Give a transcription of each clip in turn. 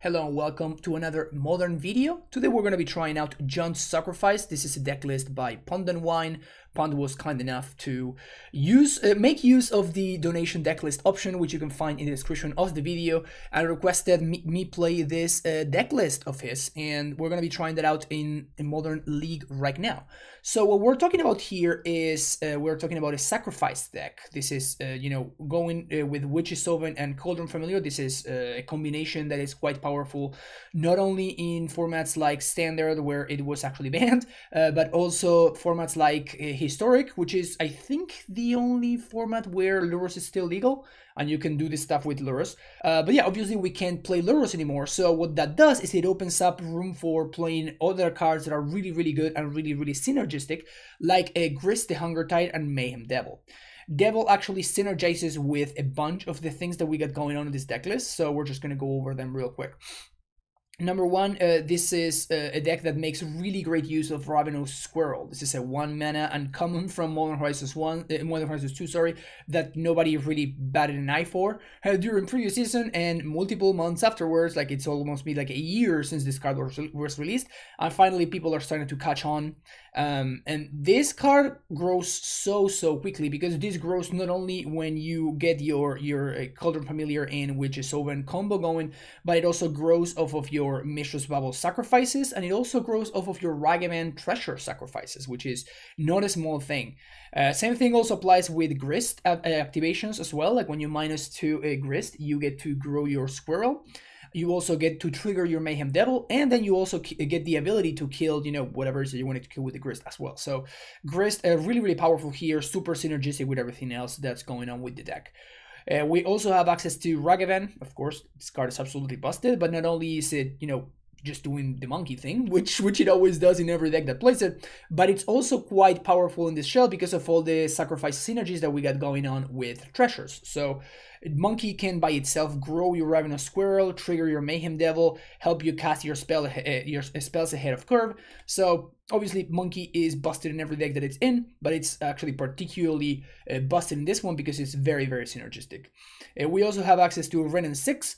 Hello and welcome to another modern video. Today we're going to be trying out Jund Sacrifice. This is a deck list by Punt Then Whine. Pond was kind enough to use uh, make use of the donation deck list option, which you can find in the description of the video, and requested me, me play this uh, deck list of his, and we're going to be trying that out in a Modern League right now. So what we're talking about here is uh, we're talking about a Sacrifice deck. This is, uh, you know, going uh, with Witch's Oven and Cauldron Familiar. This is uh, a combination that is quite powerful, not only in formats like Standard, where it was actually banned, but also formats like historic, which is I think the only format where Lurrus is still legal, and you can do this stuff with Lurrus. Uh, but yeah, obviously we can't play Lurrus anymore. So what that does is it opens up room for playing other cards that are really, really good and really, really synergistic, like a Grist the Hunger Tide and Mayhem Devil. Devil actually synergizes with a bunch of the things that we got going on in this deck list, so we're just gonna go over them real quick. Number one, uh, this is uh, a deck that makes really great use of Ravenous Squirrel. This is a one mana uncommon from Modern Horizons one, uh, Modern Horizons two, sorry, that nobody really batted an eye for uh, during previous season and multiple months afterwards. Like it's almost been like a year since this card was, was released, and finally people are starting to catch on. Um, and this card grows so so quickly because this grows not only when you get your your uh, Cauldron Familiar and Witch's Oven combo going, but it also grows off of your Mishra's Bauble sacrifices, and it also grows off of your Ragavan treasure sacrifices, which is not a small thing. Uh, same thing also applies with Grist activations as well. Like when you minus two a Grist, you get to grow your Squirrel. You also get to trigger your Mayhem Devil, and then you also get the ability to kill, you know, whatever it is you wanted to kill with the Grist as well. So Grist, uh, really, really powerful here, super synergistic with everything else that's going on with the deck. Uh, we also have access to Ragavan. Of course, this card is absolutely busted, but not only is it, you know, just doing the monkey thing, which which it always does in every deck that plays it, but it's also quite powerful in this shell because of all the sacrifice synergies that we got going on with treasures. So monkey can by itself grow your ravenous squirrel, trigger your mayhem devil, help you cast your spell uh, your spells ahead of curve. So obviously monkey is busted in every deck that it's in, but it's actually particularly uh, busted in this one because it's very very synergistic. We also have access to and Six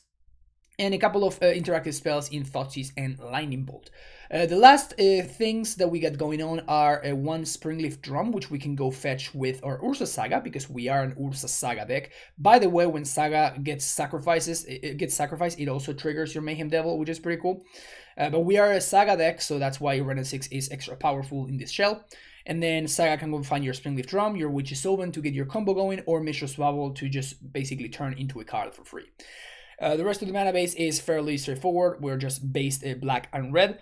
and a couple of uh, interactive spells in Thoughtseize and Lightning Bolt. Uh, the last uh, things that we got going on are uh, one Springleaf Drum, which we can go fetch with our Urza Saga, because we are an Urza Saga deck. By the way, when Saga gets sacrifices, it gets sacrificed, it also triggers your Mayhem Devil, which is pretty cool. Uh, but we are a Saga deck, so that's why Wrenn and 6 is extra powerful in this shell. And then Saga can go find your Springleaf Drum, your Witch's Oven to get your combo going, or Mishra's Bauble to just basically turn into a card for free. Uh, the rest of the mana base is fairly straightforward. We're just based in black and red.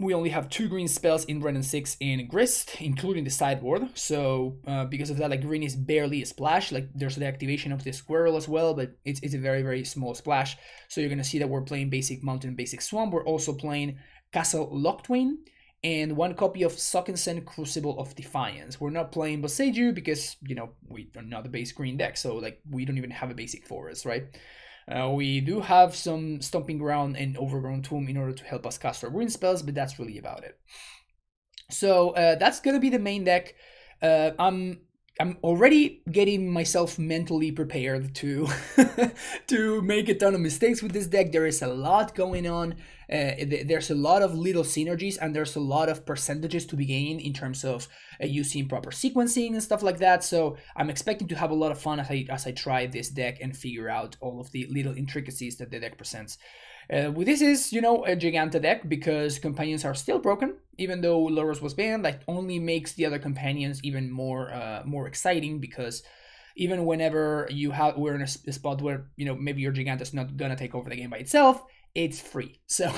We only have two green spells in Wrenn and 6 in Grist, including the sideboard. So uh, because of that, like green is barely a splash. Like there's the activation of the squirrel as well, but it's, it's a very, very small splash. So you're going to see that we're playing basic mountain, basic swamp. We're also playing Castle Locthwain and one copy of Sokenzan Crucible of Defiance. We're not playing Boseiju because, you know, we are not a base green deck, so like we don't even have a basic forest, right? Uh, we do have some Stomping Ground and Overgrown Tomb in order to help us cast our ruin spells, but that's really about it. So uh, that's gonna be the main deck. Uh, I'm I'm already getting myself mentally prepared to to make a ton of mistakes with this deck. There is a lot going on. Uh, there's a lot of little synergies and there's a lot of percentages to be gained in terms of uh, using proper sequencing and stuff like that. So I'm expecting to have a lot of fun as I as I try this deck and figure out all of the little intricacies that the deck presents. Uh, well, this is, you know, a Jegantha deck because companions are still broken, even though Lurrus was banned. That only makes the other companions even more uh, more exciting because even whenever you have we're in a, a spot where you know maybe your Jegantha's not gonna take over the game by itself, it's free. So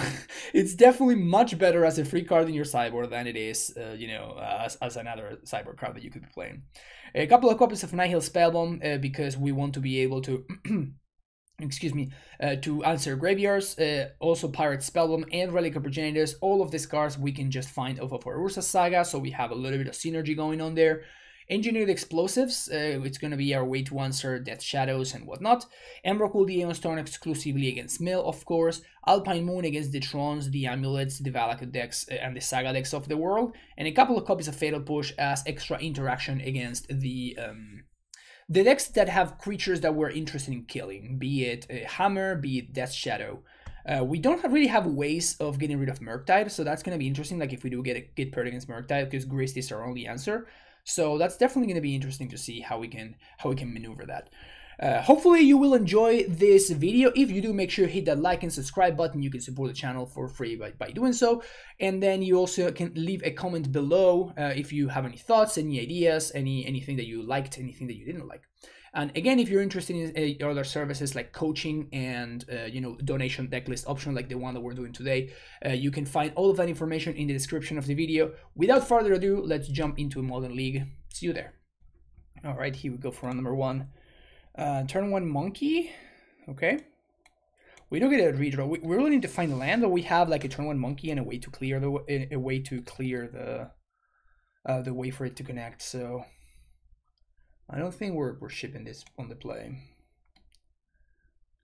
it's definitely much better as a free card in your sideboard than it is, uh, you know, uh, as, as another sideboard card that you could be playing. A couple of copies of Nihil Spellbomb uh, because we want to be able to excuse me, uh, to answer graveyards, uh, also Pyrite Spellbomb and Relic of Progenitus. All of these cards we can just find off of our Urza Saga, so we have a little bit of synergy going on there. Engineered Explosives, uh, it's going to be our way to answer Death Shadows and whatnot. Emrakul the Aeons Torn exclusively against Mill, of course. Alpine Moon against the Trons, the Amulets, the Valakut decks, uh, and the Saga decks of the world. And a couple of copies of Fatal Push as extra interaction against the um, the decks that have creatures that we're interested in killing, be it a Hammer, be it Death Shadow. Uh, we don't have, really have ways of getting rid of Murktide, so that's going to be interesting. Like if we do get a, get paired against Murktide, because Grist is our only answer. So that's definitely going to be interesting to see how we can how we can maneuver that. Uh, hopefully you will enjoy this video. If you do, make sure you hit that like and subscribe button. You can support the channel for free by, by doing so. And then you also can leave a comment below uh, if you have any thoughts, any ideas, any anything that you liked, anything that you didn't like. And again, if you're interested in uh, other services like coaching and uh, you know donation decklist option like the one that we're doing today, uh, you can find all of that information in the description of the video. Without further ado, let's jump into Modern League. See you there. All right, here we go for round number one. Uh, turn one monkey. Okay. We don't get a redraw. We, we really need to find the land, but we have like a turn one monkey and a way to clear the a way to clear the uh, the way for it to connect. So I don't think we're we're shipping this on the play.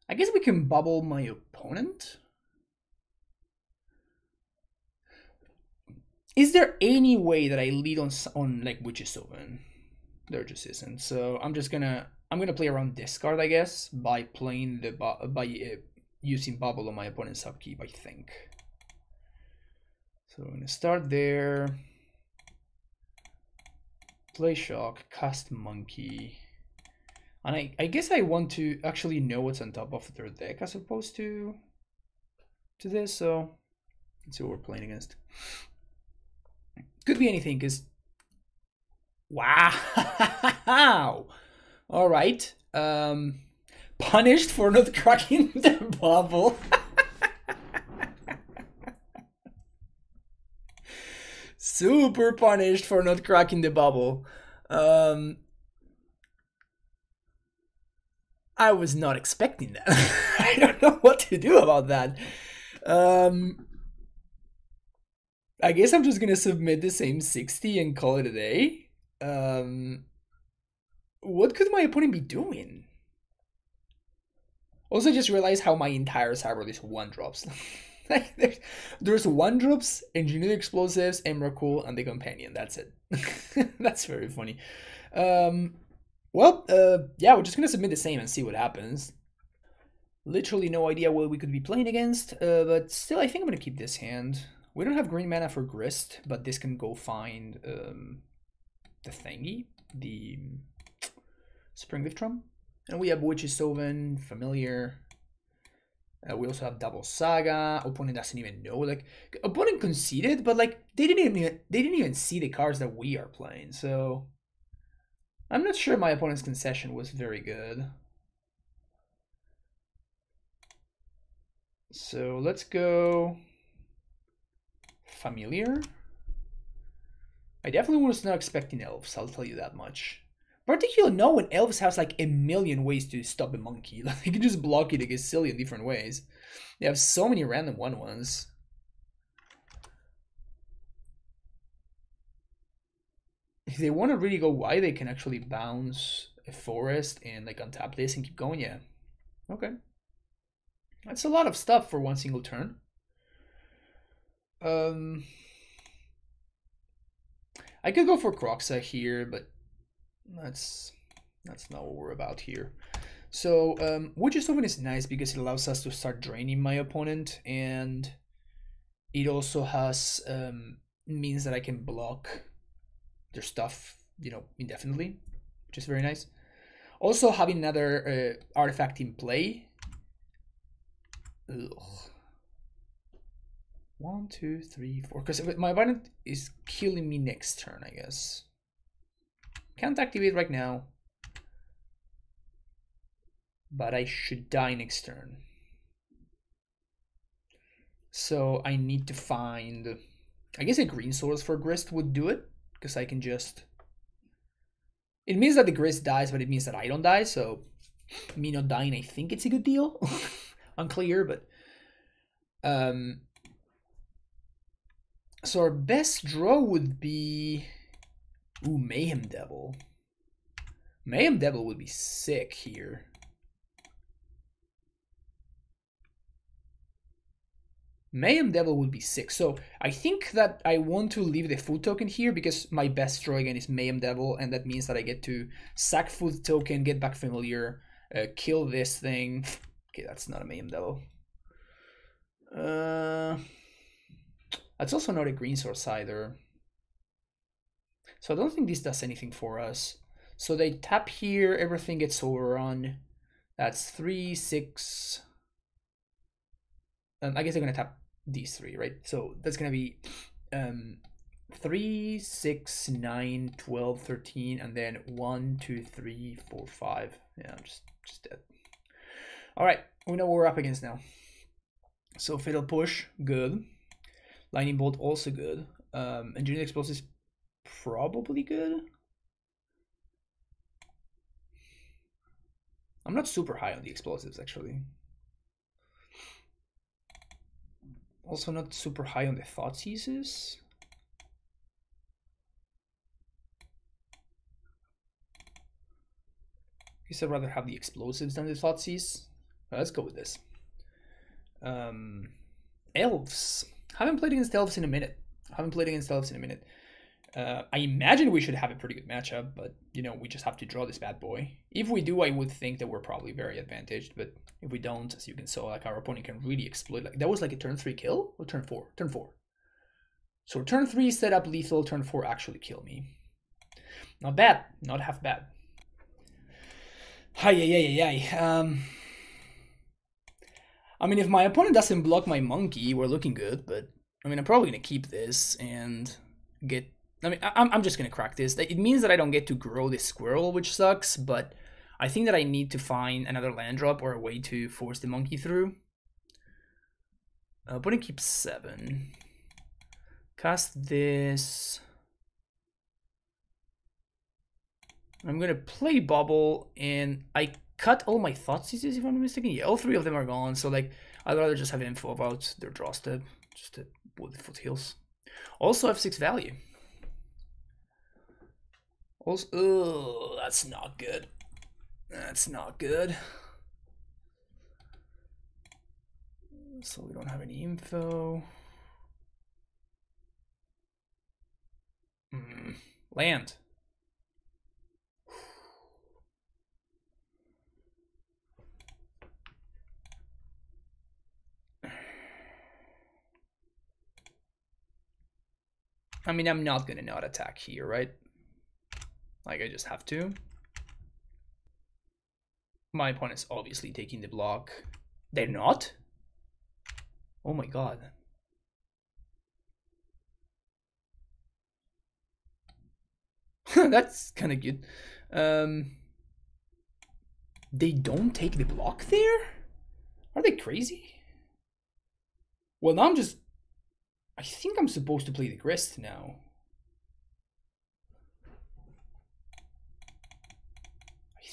I guess we can bauble my opponent. Is there any way that I lead on on like Witch's Oven? There just isn't. So I'm just gonna I'm gonna play around discard, I guess, by playing the by uh, using bauble on my opponent's upkeep. I think. So I'm gonna start there. Play shock, cast monkey, and I I guess I want to actually know what's on top of their deck as opposed to to this. So let's see what we're playing against. Could be anything, cause wow. All right. Um, punished for not cracking the bauble. Super punished for not cracking the bauble. Um, I was not expecting that. I don't know what to do about that. Um, I guess I'm just gonna submit the same 60 and call it a day. Um, what could my opponent be doing? Also, just realized how my entire cyber is one drops. like there's, there's one drops, engineered explosives, Emrakul, and the companion. That's it. That's very funny. Um, well, uh, yeah, we're just gonna submit the same and see what happens. Literally no idea what we could be playing against, uh, but still, I think I'm gonna keep this hand. We don't have green mana for Grist, but this can go find um, the thingy, the Springleaf Drum. And we have Witch's Oven, Familiar. Uh, we also have Double Saga. Opponent doesn't even know. Like opponent conceded, but like they didn't even they didn't even see the cards that we are playing. So I'm not sure my opponent's concession was very good. So let's go familiar. I definitely was not expecting elves, I'll tell you that much. Particularly know when elves has like a million ways to stop a monkey. Like they can just block it a gazillion different ways. They have so many random one ones. If they want to really go wide, they can actually bounce a forest and like untap this and keep going. Yeah. Okay. That's a lot of stuff for one single turn. Um, I could go for Kroxa here, but that's that's not what we're about here. So um, Witch's Oven is nice because it allows us to start draining my opponent, and it also has um, means that I can block their stuff, you know, indefinitely, which is very nice. Also, having another uh, artifact in play. Ugh. One, two, three, four. Because my opponent is killing me next turn, I guess. Can't activate right now. But I should die next turn. So I need to find... I guess a green source for Grist would do it. Because I can just... It means that the Grist dies, but it means that I don't die. So me not dying, I think it's a good deal. Unclear, but... Um, so our best draw would be... Ooh, Mayhem Devil. Mayhem Devil would be sick here. Mayhem Devil would be sick. So I think that I want to leave the food token here because my best again is Mayhem Devil, and that means that I get to sack food token, get back familiar, uh, kill this thing. Okay, that's not a Mayhem Devil. Uh, That's also not a green source either. So I don't think this does anything for us. So they tap here, everything gets overrun. That's three, six. Um, I guess they're gonna tap these three, right? So that's gonna be um, 3, 6, 9, 12, 13, and then 1, 2, 3, 4, 5. Yeah, I'm just, just dead. All right, we know what we're up against now. So Fatal Push, good. Lightning Bolt, also good. Um, Engineered Explosives, probably good. I'm not super high on the explosives, actually. Also not super high on the Thoughtseizes. I guess I'd rather have the explosives than the thought Thoughtseize. let's go with this. Um, elves. Haven't played against elves in a minute. Haven't played against elves in a minute. Uh, I imagine we should have a pretty good matchup, but you know we just have to draw this bad boy. If we do, I would think that we're probably very advantaged. But if we don't, as you can see, like our opponent can really exploit. Like that was like a turn three kill or turn four, turn four. So turn three set up lethal, turn four actually kill me. Not bad, not half bad. Hi, yeah, yeah, yeah. Um, I mean, if my opponent doesn't block my monkey, we're looking good. But I mean, I'm probably gonna keep this and get. I mean, I'm I'm just gonna crack this. It means that I don't get to grow this squirrel, which sucks. But I think that I need to find another land drop or a way to force the monkey through. Uh, opponent keeps seven. Cast this. I'm gonna play bauble and I cut all my Thoughtseizes if I'm not mistaken. Yeah, all three of them are gone. So like I'd rather just have info about their draw step, just to with the foothills. Also have six value. Also, oh, that's not good. That's not good. So we don't have any info. Mm, land. I mean, I'm not gonna not attack here, right? Like, I just have to. My opponent's obviously taking the block. They're not? Oh my god. That's kind of good. Um, they don't take the block there? Are they crazy? Well, now I'm just I think I'm supposed to play the Grist now.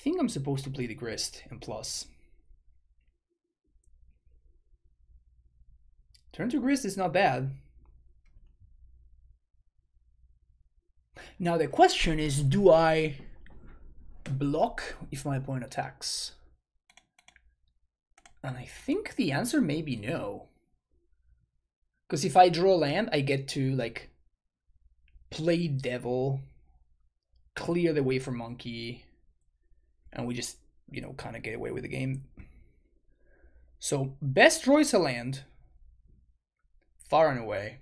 Think I'm supposed to play the Grist and plus. Turn to Grist is not bad. Now the question is, do I block if my opponent attacks? And I think the answer may be no. Because if I draw land, I get to like play devil, clear the way for monkey, and we just, you know, kind of get away with the game. So best is a land, far and away.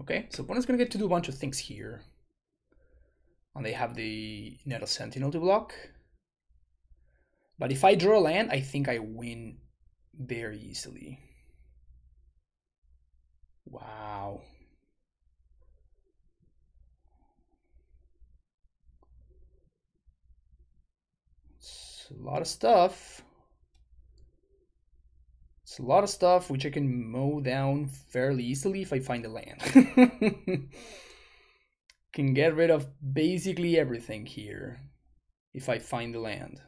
Okay, so opponent's gonna get to do a bunch of things here. And they have the Nettle Sentinel to block. But if I draw land, I think I win very easily. Wow. It's a lot of stuff. It's a lot of stuff which I can mow down fairly easily if I find the land. can get rid of basically everything here if I find the land.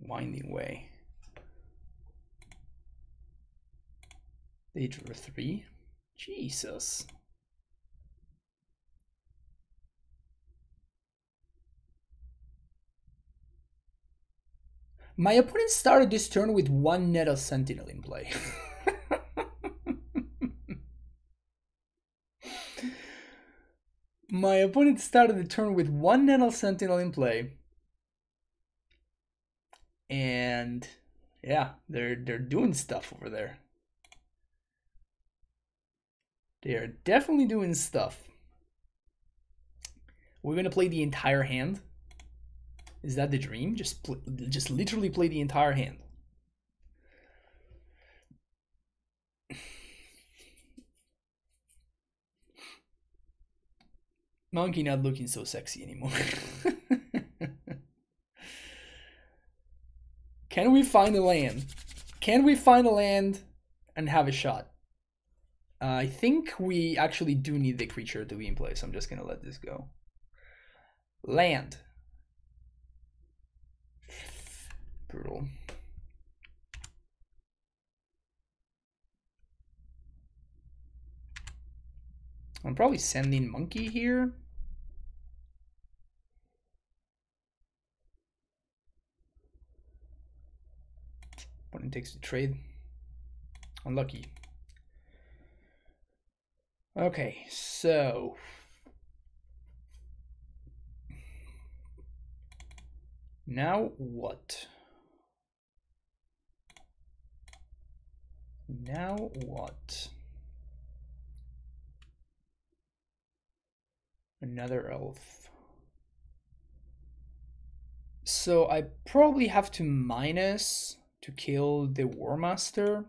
winding way. Drew three. Jesus. My opponent started this turn with one Nettle Sentinel in play. my opponent started the turn with one Nettle Sentinel in play. And yeah, they're they're doing stuff over there. They are definitely doing stuff. We're gonna play the entire hand. Is that the dream? Just just literally play the entire hand. Monkey not looking so sexy anymore. Can we find a land? Can we find a land and have a shot? I think we actually do need the creature to be in place. I'm just gonna let this go. Land. Brutal. I'm probably sending monkey here. Opponent takes the trade. Unlucky. Okay, so now what? Now what? Another elf. So I probably have to minus to kill the War Master.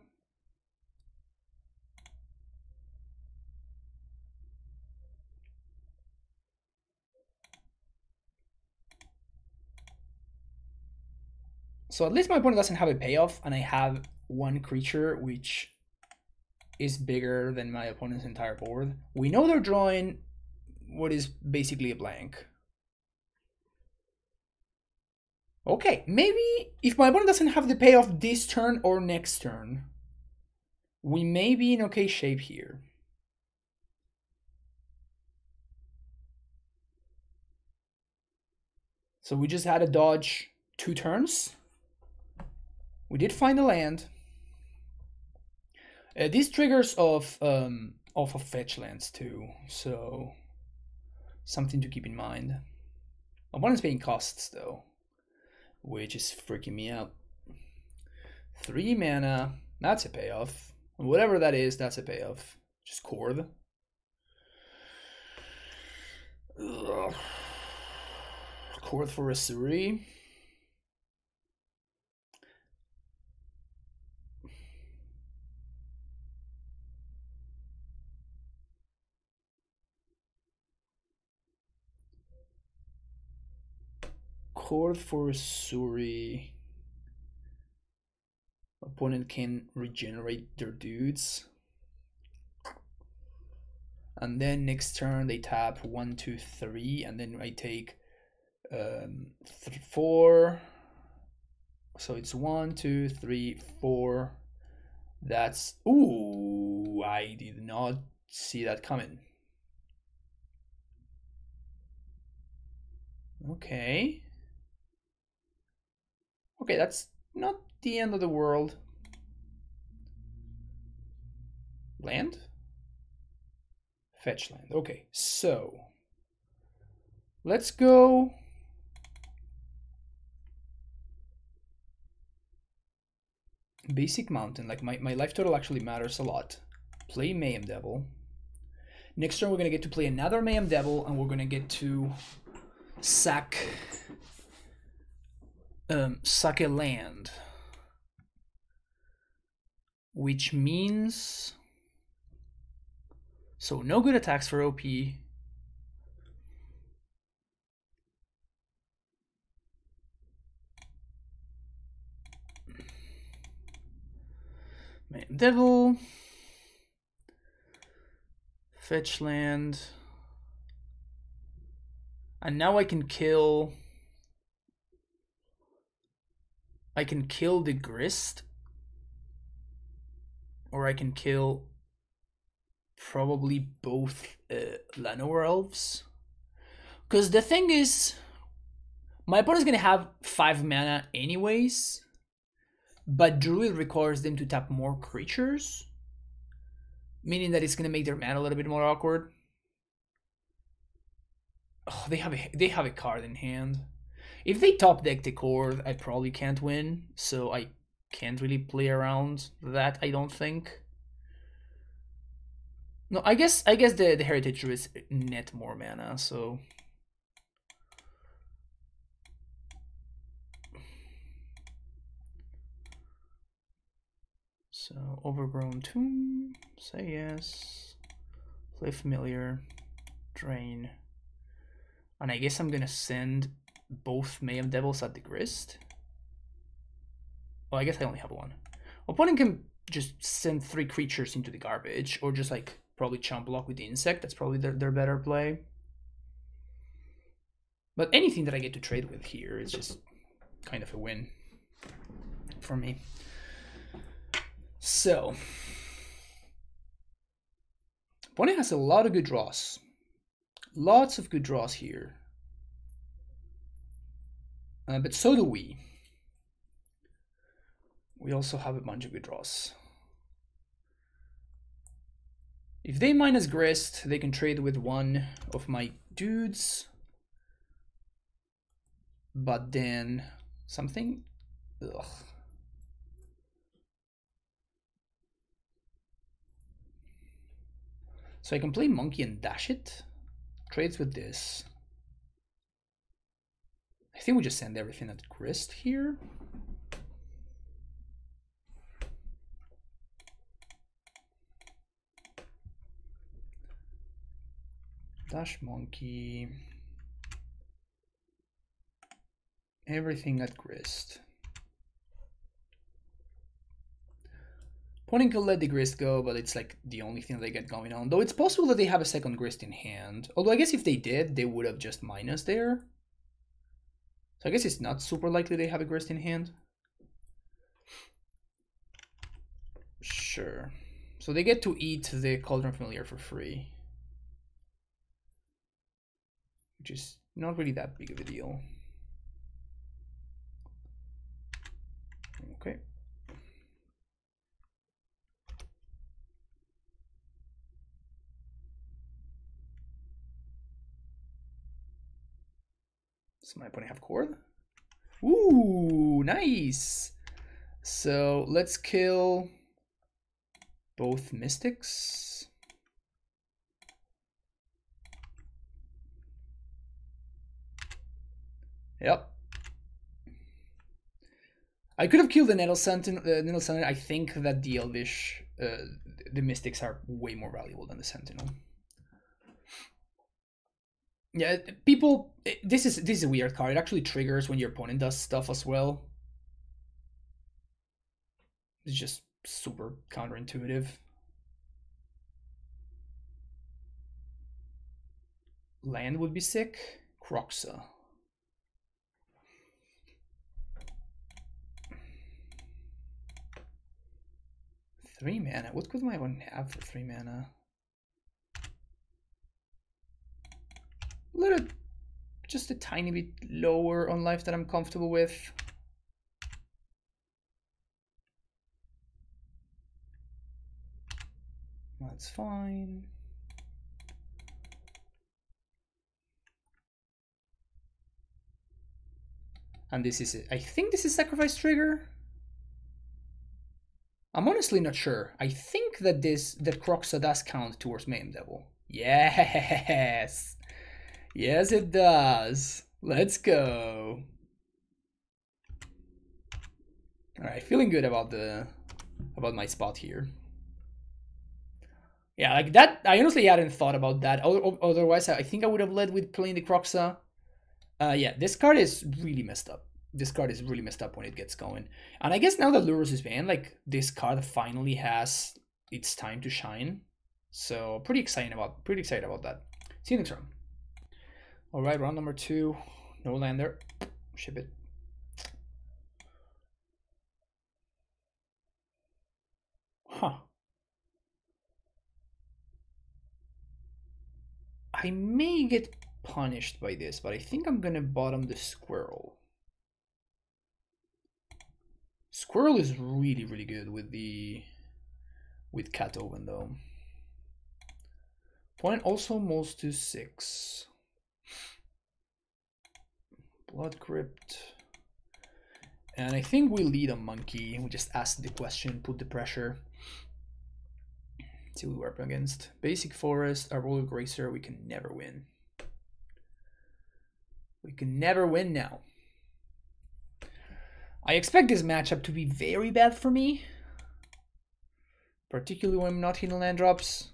So at least my opponent doesn't have a payoff and I have one creature which is bigger than my opponent's entire board. We know they're drawing what is basically a blank. Okay, maybe if my opponent doesn't have the payoff this turn or next turn, we may be in okay shape here. So we just had to dodge two turns. We did find a land. Uh, these triggers of um, off of fetch lands too, so something to keep in mind. One is paying costs though, which is freaking me out. Three mana, that's a payoff. Whatever that is, that's a payoff. Just Chord. Ugh. Chord for Asuri. Chord for Suri. Opponent can regenerate their dudes. And then next turn they tap one, two, three, and then I take um, th four. So it's one, two, three, four. That's ooh, I did not see that coming. Okay. Okay, that's not the end of the world. Land? Fetch land. Okay, so let's go. Basic mountain, like my, my life total actually matters a lot. Play Mayhem Devil. Next turn we're gonna get to play another Mayhem Devil and we're gonna get to sack um, a land, which means so no good attacks for OP. Man, Devil, fetch land, and now I can kill. I can kill the Grist. Or I can kill probably both uh, Llanowar Elves. Because the thing is, my opponent's gonna have 5 mana anyways. But Druid requires them to tap more creatures. Meaning that it's gonna make their mana a little bit more awkward. Oh, they have a they have a card in hand. If they top deck the Chord, I probably can't win, so I can't really play around that. I don't think. No, I guess I guess the the heritage is net more mana, so. So overgrown tomb, say yes, play familiar, drain, and I guess I'm gonna send both Mayhem Devils at the Grist. Well, I guess I only have one. Opponent can just send three creatures into the garbage, or just like probably chump block with the insect. That's probably their, their better play. But anything that I get to trade with here is just kind of a win for me. So, opponent has a lot of good draws. Lots of good draws here. Uh, but so do we. We also have a bunch of good draws. If they minus Grist, they can trade with one of my dudes. But then something... Ugh. So I can play Monkey and dash it. Trades with this. I think we just send everything at Grist here. Dash Monkey. Everything at Grist. Opponent can let the Grist go, but it's like the only thing they get going on. Though it's possible that they have a second Grist in hand. Although I guess if they did, they would have just minus there. So I guess it's not super likely they have a Grist in hand. Sure. So they get to eat the Cauldron Familiar for free. Which is not really that big of a deal. Okay. So my opponent have Chord. Ooh, nice. So let's kill both Mystics. Yep. I could have killed the Nettle Sentinel. Uh, Sentinel. I think that the Elvish, uh, the Mystics are way more valuable than the Sentinel. Yeah, people. Eh, this is this is a weird card. It actually triggers when your opponent does stuff as well. It's just super counterintuitive. Land would be sick. Kroxa. Three mana. What could my one have for three mana? Little, just a tiny bit lower on life that I'm comfortable with. That's fine. And this is, I think this is sacrifice trigger. I'm honestly not sure. I think that this, that Kroxa does count towards Mayhem Devil. Yes! Yes, it does. Let's go. All right, feeling good about the about my spot here. Yeah, like that. I honestly hadn't thought about that. Otherwise, I think I would have led with playing the Kroxa. Uh, yeah, this card is really messed up. This card is really messed up when it gets going. And I guess now that Lurrus is banned, like this card finally has its time to shine. So pretty excited about pretty excited about that. See you next round. All right, round number two. No lander. Ship it. Huh. I may get punished by this, but I think I'm gonna bottom the squirrel. Squirrel is really, really good with the with cat oven though. Point also moves to six. Blood Crypt. And I think we lead a monkey. We just ask the question, put the pressure. See what we're up against. Basic Forest, Arboreal Grazer, we can never win. We can never win now. I expect this matchup to be very bad for me. Particularly when I'm not hitting land drops.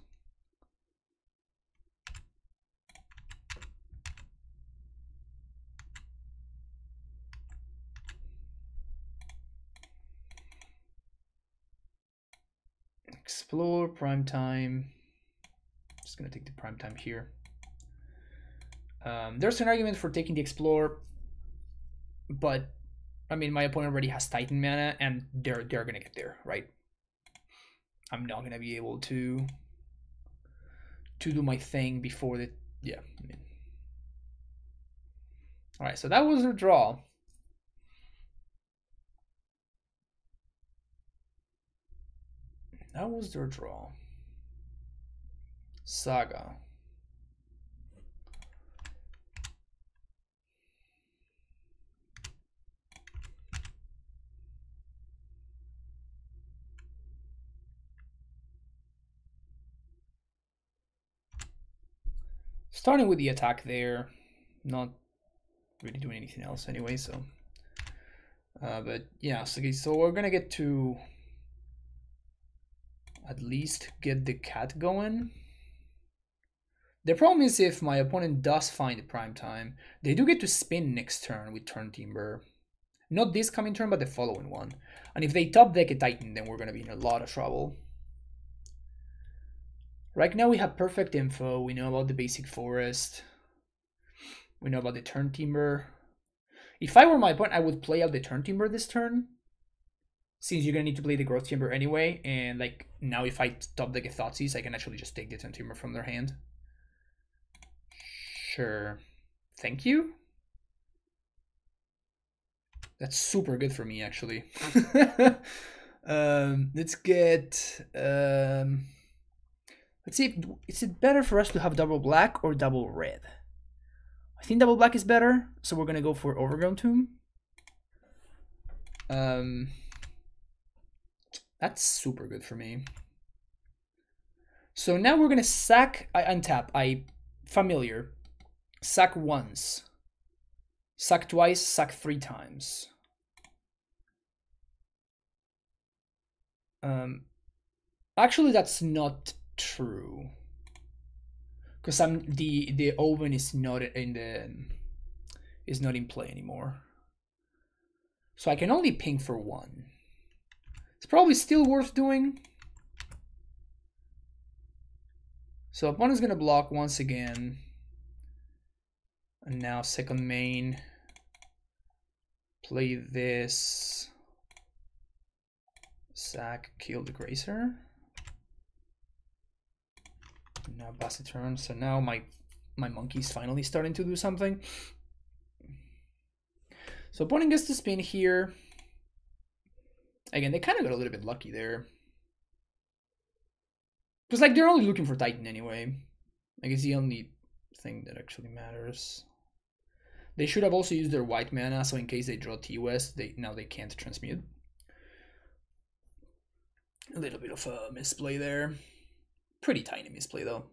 Explore, prime time. Just gonna take the prime time here. Um, there's an argument for taking the explore, but I mean, my opponent already has Titan mana, and they're they're gonna get there, right? I'm not gonna be able to to do my thing before the yeah. I mean. All right, so that was a draw. That was their draw. Saga. Starting with the attack there, not really doing anything else anyway, so. Uh, but yeah, so, so we're gonna get to at least get the cat going. The problem is if my opponent does find prime time, they do get to spin next turn with Turntimber. Not this coming turn, but the following one. And if they top deck a Titan, then we're going to be in a lot of trouble. Right now we have perfect info. We know about the basic forest. We know about the Turntimber. If I were my opponent, I would play out the Turntimber this turn since you're gonna need to play the growth chamber anyway, and like now if I stop the a I can actually just take the Turntimber from their hand. Sure. Thank you. That's super good for me actually. um, let's get um, let's see. Is it better for us to have double black or double red? I think double black is better, so we're gonna go for Overgrown Tomb. Um, that's super good for me. So now we're gonna sack, I untap, I familiar, sack once, sack twice, sack three times. Um, actually, that's not true, because I'm the the oven is not in the is not in play anymore. So I can only ping for one. It's probably still worth doing. So opponent's gonna block once again. And now second main. Play this. Sack, kill the Grazer. Now pass the turn. So now my my monkey's finally starting to do something. So opponent gets to spin here. Again, they kind of got a little bit lucky there. Because, like, they're only looking for Titan anyway. Like, it's the only thing that actually matters. They should have also used their white mana, so in case they draw T-West, they now they can't transmute. A little bit of a misplay there. Pretty tiny misplay, though.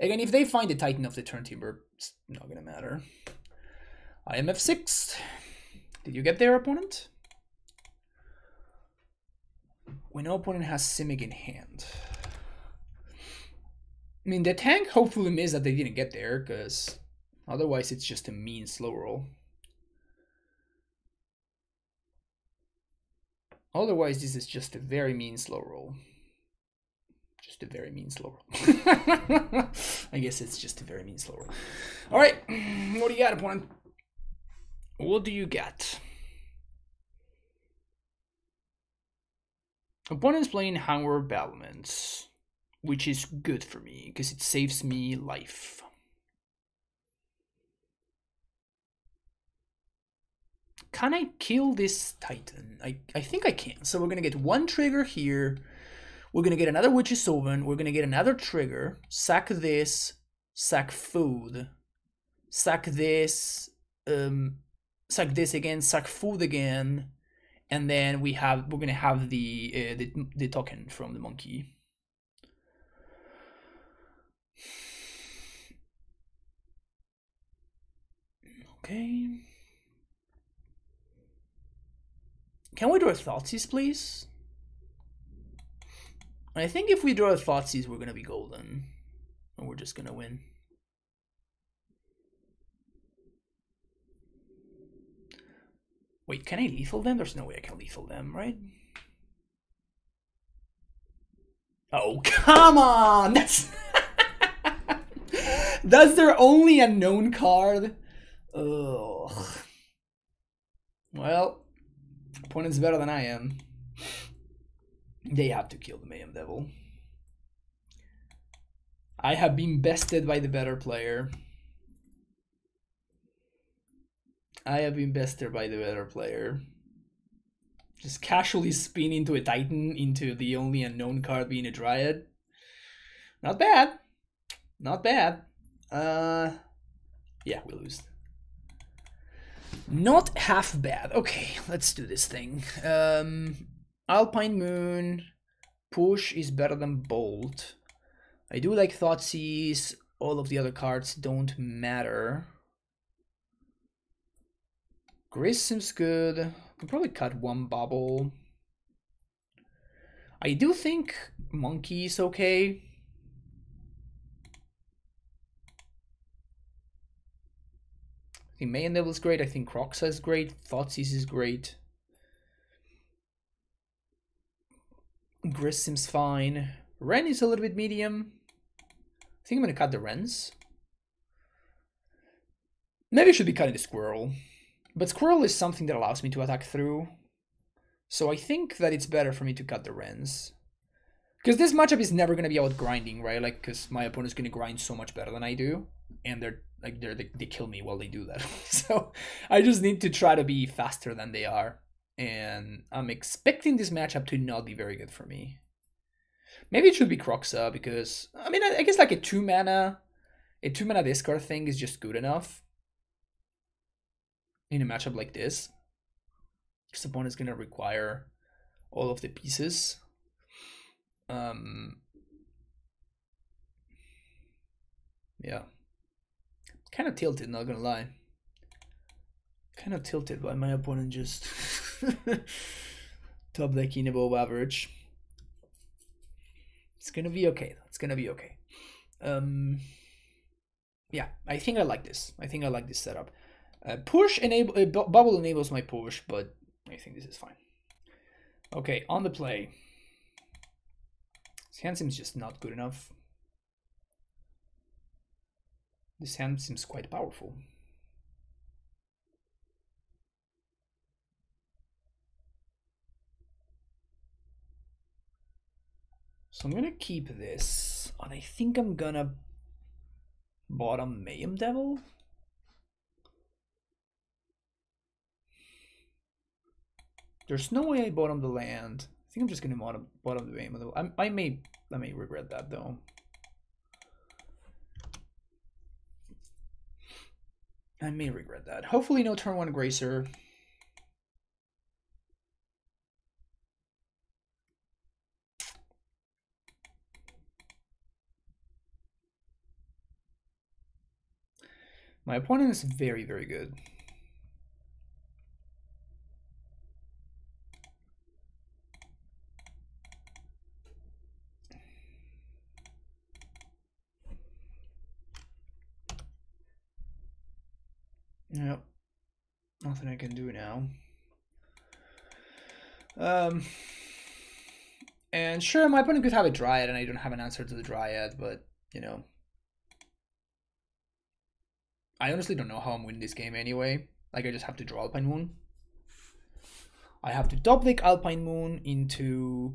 Again, if they find the Titan of the Turntimber, it's not gonna matter. IMF 6. Did you get there, opponent? When no opponent has Simic in hand. I mean, the tank hopefully missed that they didn't get there, because otherwise it's just a mean slow roll. Otherwise, this is just a very mean slow roll. Just a very mean slow roll. I guess it's just a very mean slow roll. All right, what do you got, opponent? What do you get? Opponent's playing Hanweir Battlements, which is good for me because it saves me life. Can I kill this Titan? I, I think I can. So we're going to get one trigger here. We're going to get another Witch's Oven. We're going to get another trigger. Sack this. Sack food. Sack this. Um, suck this again, Sack food again, and then we have we're gonna have the uh, the the token from the monkey. Okay. Can we draw a Thoughtseize, please? I think if we draw a Thoughtseize, we're gonna be golden. And we're just gonna win. Wait, can I lethal them? There's no way I can lethal them, right? Oh, come on! That's That's their only unknown card. Ugh. Well, opponent's better than I am. They have to kill the Mayhem Devil. I have been bested by the better player. I have been bested by the better player. Just casually spin into a Titan into the only unknown card being a Dryad. Not bad. Not bad. Uh, yeah, we lose. Not half bad. Okay, let's do this thing. Um, Alpine Moon. Push is better than Bolt. I do like Thoughtseize. All of the other cards don't matter. Grace seems good. I'll probably cut one bauble. I do think Monkey is okay. I think Mayhem Devil is great. I think Kroxa is great. Thoughtseize is great. Grist seems fine. Wrenn is a little bit medium. I think I'm gonna cut the Wrenns. Maybe I should be cutting the Squirrel. But Squirrel is something that allows me to attack through. So I think that it's better for me to cut the Wrenns. Because this matchup is never going to be about grinding, right? Like, because my opponent's going to grind so much better than I do. And they're, like, they're, they, they kill me while they do that. so I just need to try to be faster than they are. And I'm expecting this matchup to not be very good for me. Maybe it should be Kroxa, because, I mean, I, I guess, like, a two mana, a two mana discard thing is just good enough in a matchup like this. Because opponent is going to require all of the pieces. Um, yeah. Kind of tilted, not gonna lie. Kind of tilted by my opponent just top decking above average. It's gonna be okay. It's gonna be okay. Um, yeah, I think I like this. I think I like this setup. Uh, push enable uh, bauble enables my push, but I think this is fine. Okay, on the play. This hand seems just not good enough. This hand seems quite powerful. So I'm gonna keep this, and I think I'm gonna bottom Mayhem Devil. There's no way I bottom the land. I think I'm just gonna bottom bottom the Devil. I, I may I may regret that though. I may regret that. Hopefully no turn one Grazer. My opponent is very, very good. Yep. Nothing I can do now. Um, and sure, my opponent could have a Dryad, and I don't have an answer to the Dryad, but, you know. I honestly don't know how I'm winning this game anyway. Like, I just have to draw Alpine Moon. I have to top Alpine Moon into...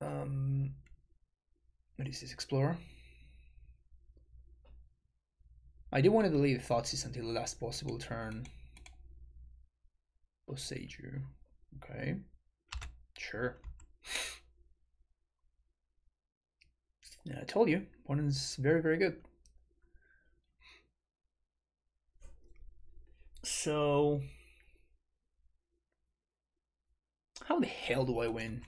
Um, what is this, Explorer? I do want to delay the until the last possible turn. Poseidon. Okay. Sure. Yeah, I told you, Bonan's very, very good. So, how the hell do I win?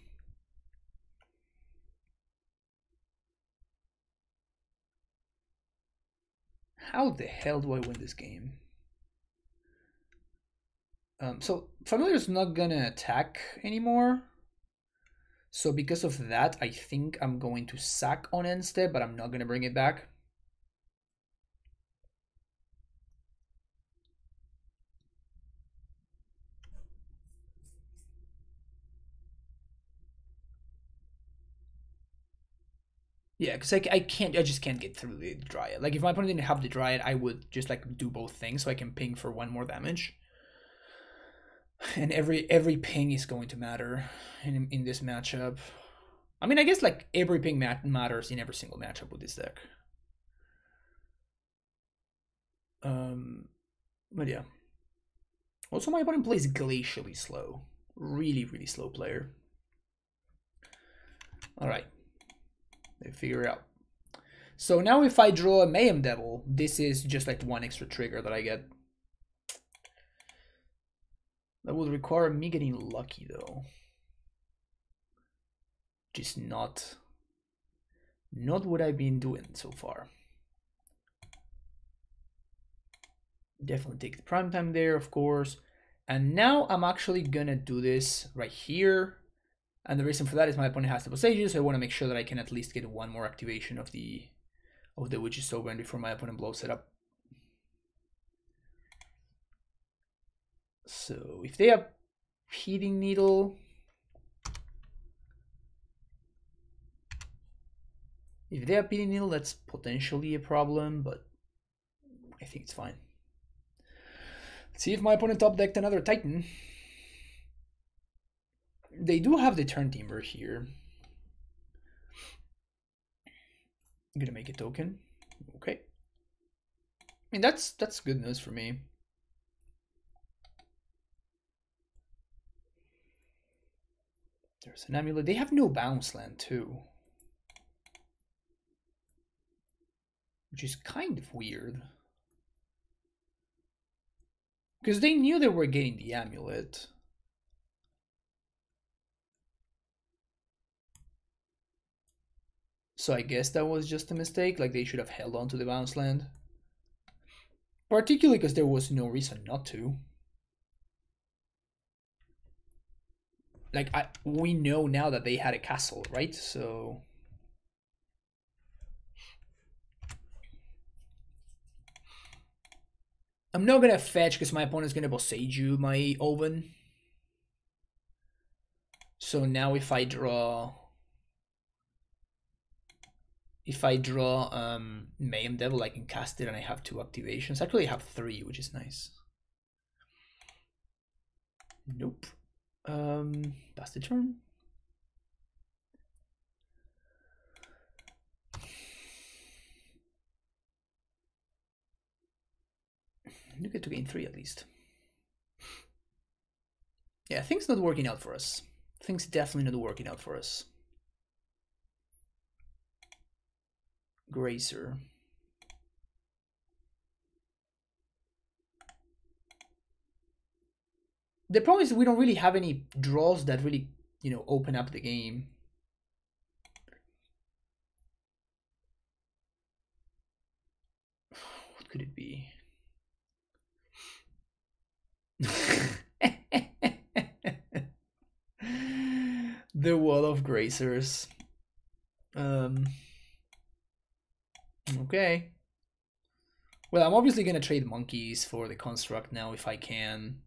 How the hell do I win this game? Um, so Familiar is not gonna attack anymore. So because of that, I think I'm going to sack on Instead, but I'm not gonna bring it back. Yeah, because I, I can't, I just can't get through the Dryad. Like, if my opponent didn't have the Dryad, I would just, like, do both things so I can ping for one more damage. And every every ping is going to matter in, in this matchup. I mean, I guess, like, every ping mat matters in every single matchup with this deck. Um, but yeah. Also, my opponent plays glacially slow. Really, really slow player. Alright, they figure it out. So now if I draw a Mayhem Devil, this is just like one extra trigger that I get. That would require me getting lucky though. Just not, not what I've been doing so far. Definitely take the prime time there, of course. And now I'm actually gonna do this right here and the reason for that is my opponent has the Boseijus, so I want to make sure that I can at least get one more activation of the of the Witch's Sovereign before my opponent blows it up. So if they have Pithing Needle, if they have Pithing Needle, that's potentially a problem, but I think it's fine. Let's see if my opponent top decked another Titan they do have the Turntimber here. I'm gonna make a token. Okay. I mean that's that's good news for me. There's an amulet. They have no bounce land too. Which is kind of weird. Because they knew they were getting the amulet. So I guess that was just a mistake, like they should have held on to the bounce land. Particularly because there was no reason not to. Like, I, we know now that they had a castle, right? So... I'm not gonna fetch because my opponent's gonna Boseiju my Oven. So now if I draw if I draw um, Mayhem Devil, I can cast it and I have two activations. Actually, I have three, which is nice. Nope. Um, that's the turn. You get to gain three at least. Yeah, things not working out for us. Things definitely not working out for us. Grazer. The problem is we don't really have any draws that really, you know, open up the game. What could it be? the wall of grazers. Um Okay. Well, I'm obviously going to trade monkeys for the construct now if I can.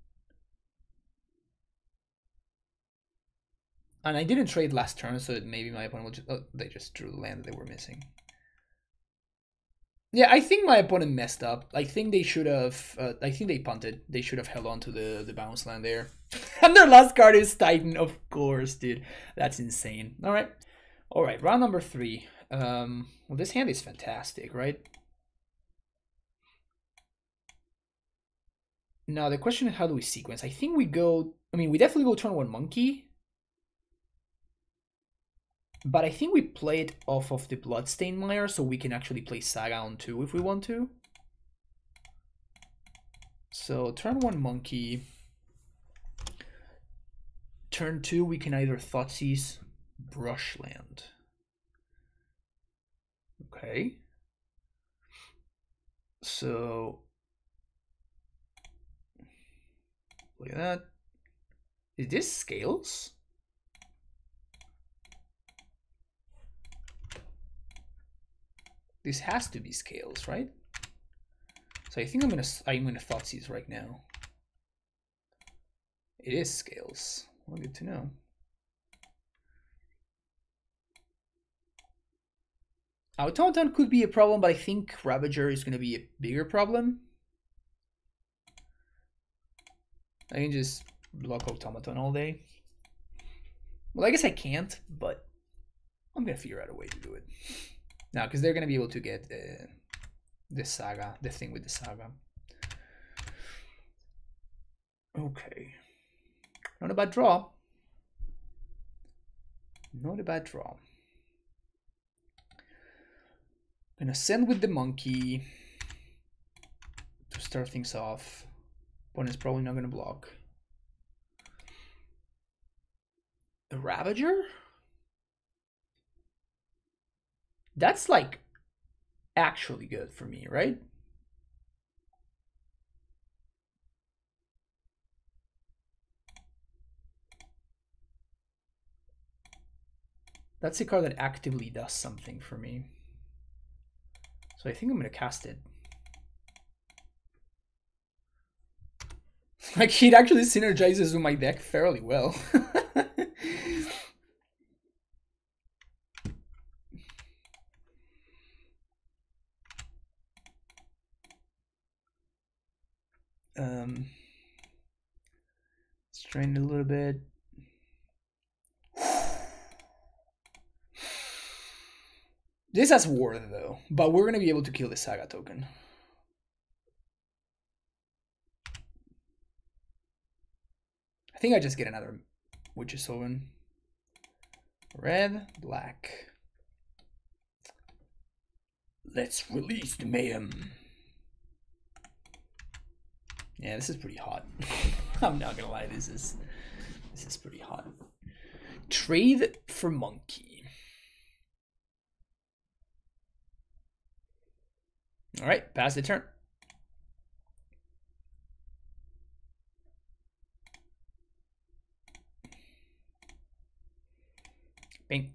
And I didn't trade last turn, so maybe my opponent will just... Oh, they just drew the land that they were missing. Yeah, I think my opponent messed up. I think they should have... Uh, I think they punted. They should have held on to the, the bounce land there. and their last card is Titan, of course, dude. That's insane. All right. All right, round number three. Um, well, this hand is fantastic, right? Now, the question is how do we sequence? I think we go, I mean, we definitely go turn one monkey. But I think we play it off of the Bloodstained Mire so we can actually play Saga on two if we want to. So turn one monkey. Turn two, we can either Thoughtseize Brushland. Okay. So look at that. Is this scales? This has to be scales, right? So I think I'm gonna I'm gonna Thoughtseize right now. It is scales. Well, good to know. Automaton could be a problem, but I think Ravager is gonna be a bigger problem. I can just block Automaton all day. Well, I guess I can't, but I'm gonna figure out a way to do it. Now, because they're gonna be able to get uh, the saga, the thing with the saga. Okay. Not a bad draw. Not a bad draw. Gonna send with the monkey to start things off. Opponent's probably not gonna block. A Ravager? That's like actually good for me, right? That's a card that actively does something for me. So I think I'm going to cast it. Like, it actually synergizes with my deck fairly well. um, strain it a little bit. This has Ward though, but we're gonna be able to kill the Saga token. I think I just get another Witch's Oven. Red, black. Let's release the mayhem. Yeah, this is pretty hot. I'm not gonna lie, this is this is pretty hot. Trade for monkey. All right, pass the turn. Bing.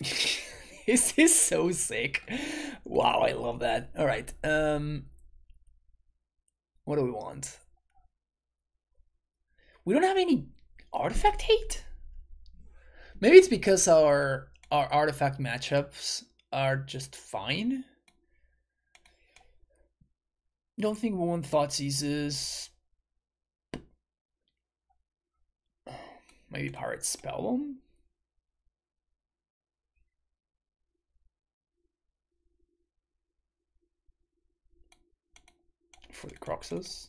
this is so sick. Wow, I love that. All right. Um what do we want? We don't have any artifact hate? Maybe it's because our our artifact matchups are just fine. Don't think one Thoughtseizes. Maybe Pyrite Spellbomb? For the Croxus.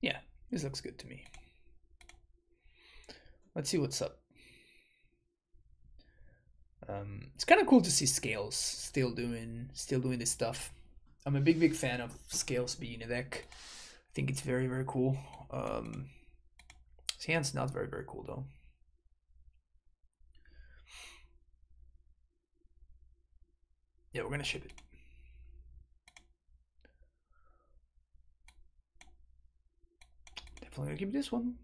Yeah, this looks good to me. Let's see what's up. Um, it's kind of cool to see Scales still doing still doing this stuff. I'm a big big fan of Scales being a deck. I think it's very very cool. Um, his hand's not very very cool though. Yeah, we're gonna ship it. Definitely gonna give keep this one.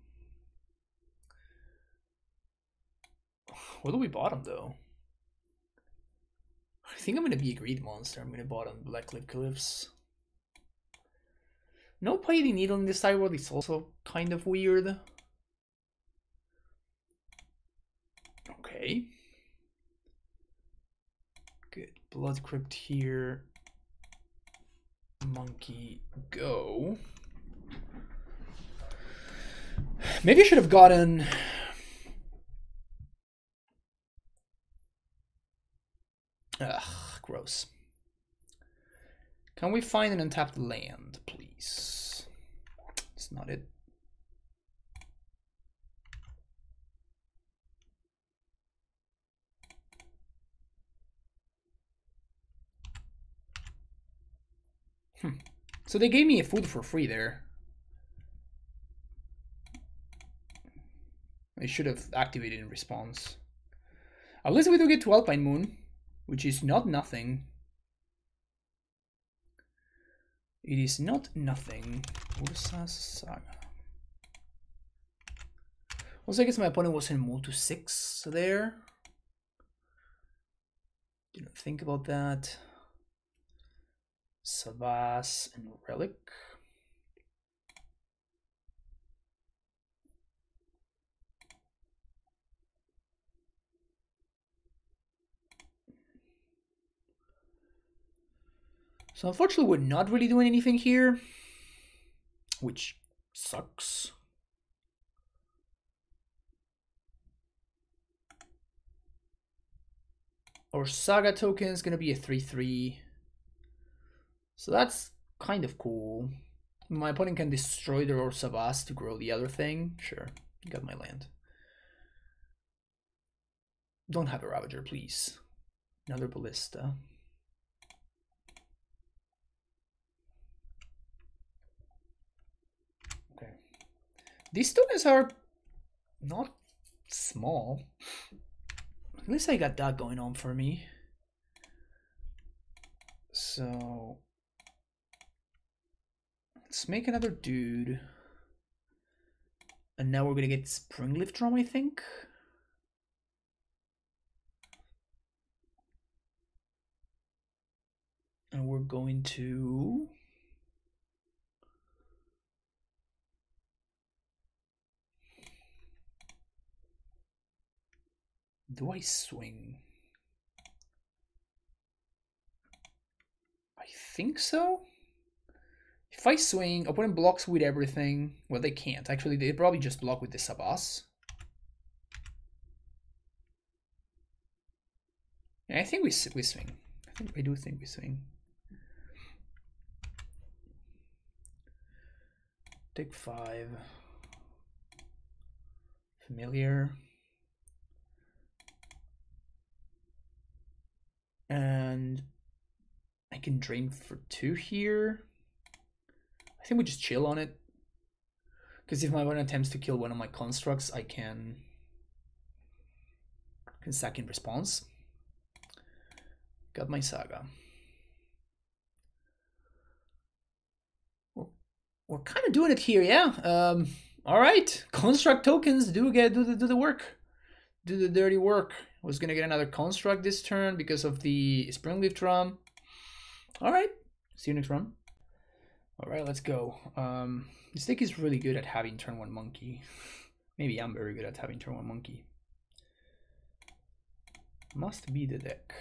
What do we bottom though? I think I'm gonna be a greed monster. I'm gonna bottom Blackcleave Cliffs. No Pithing Needle in this side world is also kind of weird. Okay. Good. Blood Crypt here. Monkey, go. Maybe I should have gotten. Ugh, gross. Can we find an untapped land, please? It's not it. Hmm. So they gave me a food for free there. I should have activated in response. At least we do get to Alpine Moon, which is not nothing. It is not nothing. Urza's Saga. Also, I guess my opponent was in Multi 6 there. Didn't think about that. Savas and Relic. So unfortunately, we're not really doing anything here, which sucks. Our Saga token is going to be a 3-3. So that's kind of cool. My opponent can destroy their Savas to grow the other thing. Sure, got my land. Don't have a Ravager, please. Another Ballista. These tokens are not small. At least I got that going on for me. So let's make another dude. And now we're gonna get Springleaf Drum, I think. And we're going to Do I swing? I think so. If I swing, opponent blocks with everything. Well, they can't. Actually, they probably just block with the Savas. Yeah, I think we, we swing. I think I do think we swing. Take five. Familiar. And I can drain for two here. I think we just chill on it. Because if my opponent attempts to kill one of my constructs, I can, can sack in response. Got my saga. We're, we're kind of doing it here, yeah. Um, all right, construct tokens do get do the do the work, do the dirty work was gonna get another construct this turn because of the Springleaf Drum. All right, see you next run. All right, let's go. Um, this deck is really good at having turn one monkey. Maybe I'm very good at having turn one monkey. Must be the deck.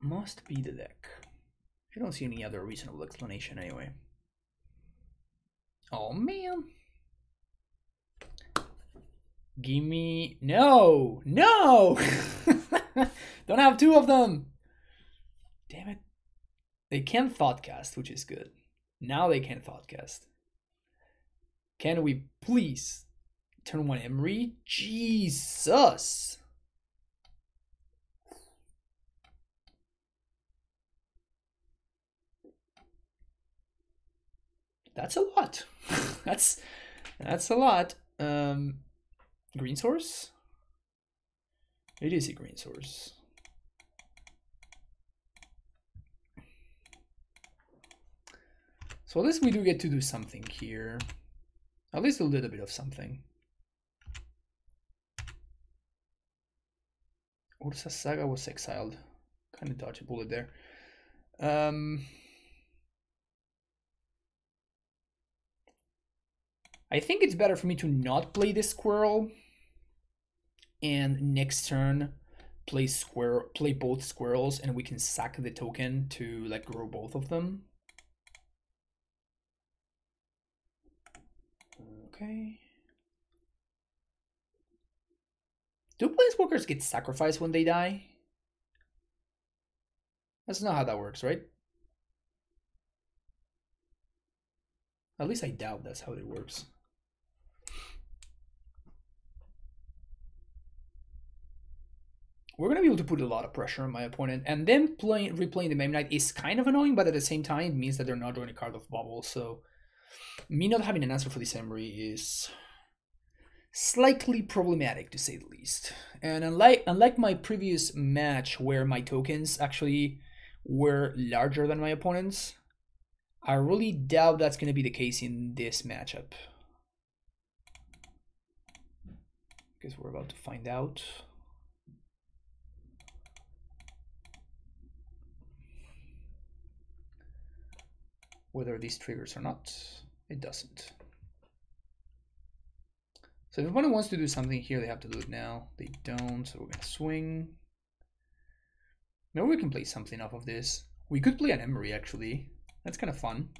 Must be the deck. I don't see any other reasonable explanation anyway. Oh man. Give me no, no. Don't have two of them. Damn it. They can thoughtcast, which is good. Now they can thoughtcast. Can we please turn one Emry? Jesus. That's a lot. that's that's a lot. Um green source? It is a green source. So at least we do get to do something here. At least a little bit of something. Urza's Saga was exiled. Kind of dodge a bullet there. Um, I think it's better for me to not play this squirrel and next turn play square play both squirrels and we can sack the token to like grow both of them. Okay. Do planeswalkers get sacrificed when they die? That's not how that works, right? At least I doubt that's how it works. We're gonna be able to put a lot of pressure on my opponent, and then playing replaying the Memnite is kind of annoying, but at the same time, it means that they're not drawing a card of bauble. So me not having an answer for this Emry is slightly problematic to say the least. And unlike unlike my previous match where my tokens actually were larger than my opponent's, I really doubt that's to be the case in this matchup. Because we're about to find out. Whether these triggers or not, it doesn't. So if opponent wants to do something here, they have to do it now. They don't, so we're gonna swing. Maybe we can play something off of this. We could play an Emry actually. That's kind of fun.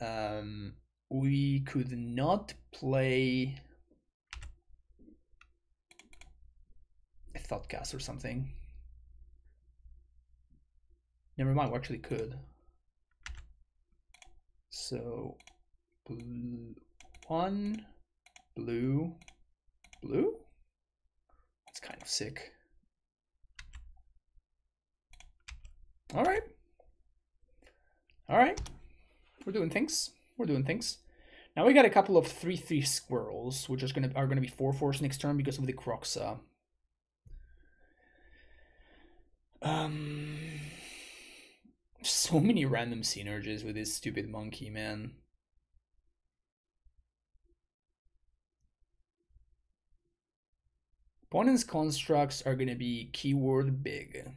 Um, we could not play a Thoughtcast or something. Never mind, we actually could. So, blue, one, blue, blue? That's kind of sick. All right. All right. We're doing things. We're doing things. Now we got a couple of 3-3 squirrels, which is gonna are gonna be 4-4s next turn because of the Kroxa. Um so many random synergies with this stupid monkey, man. Opponent's constructs are going to be keyword big.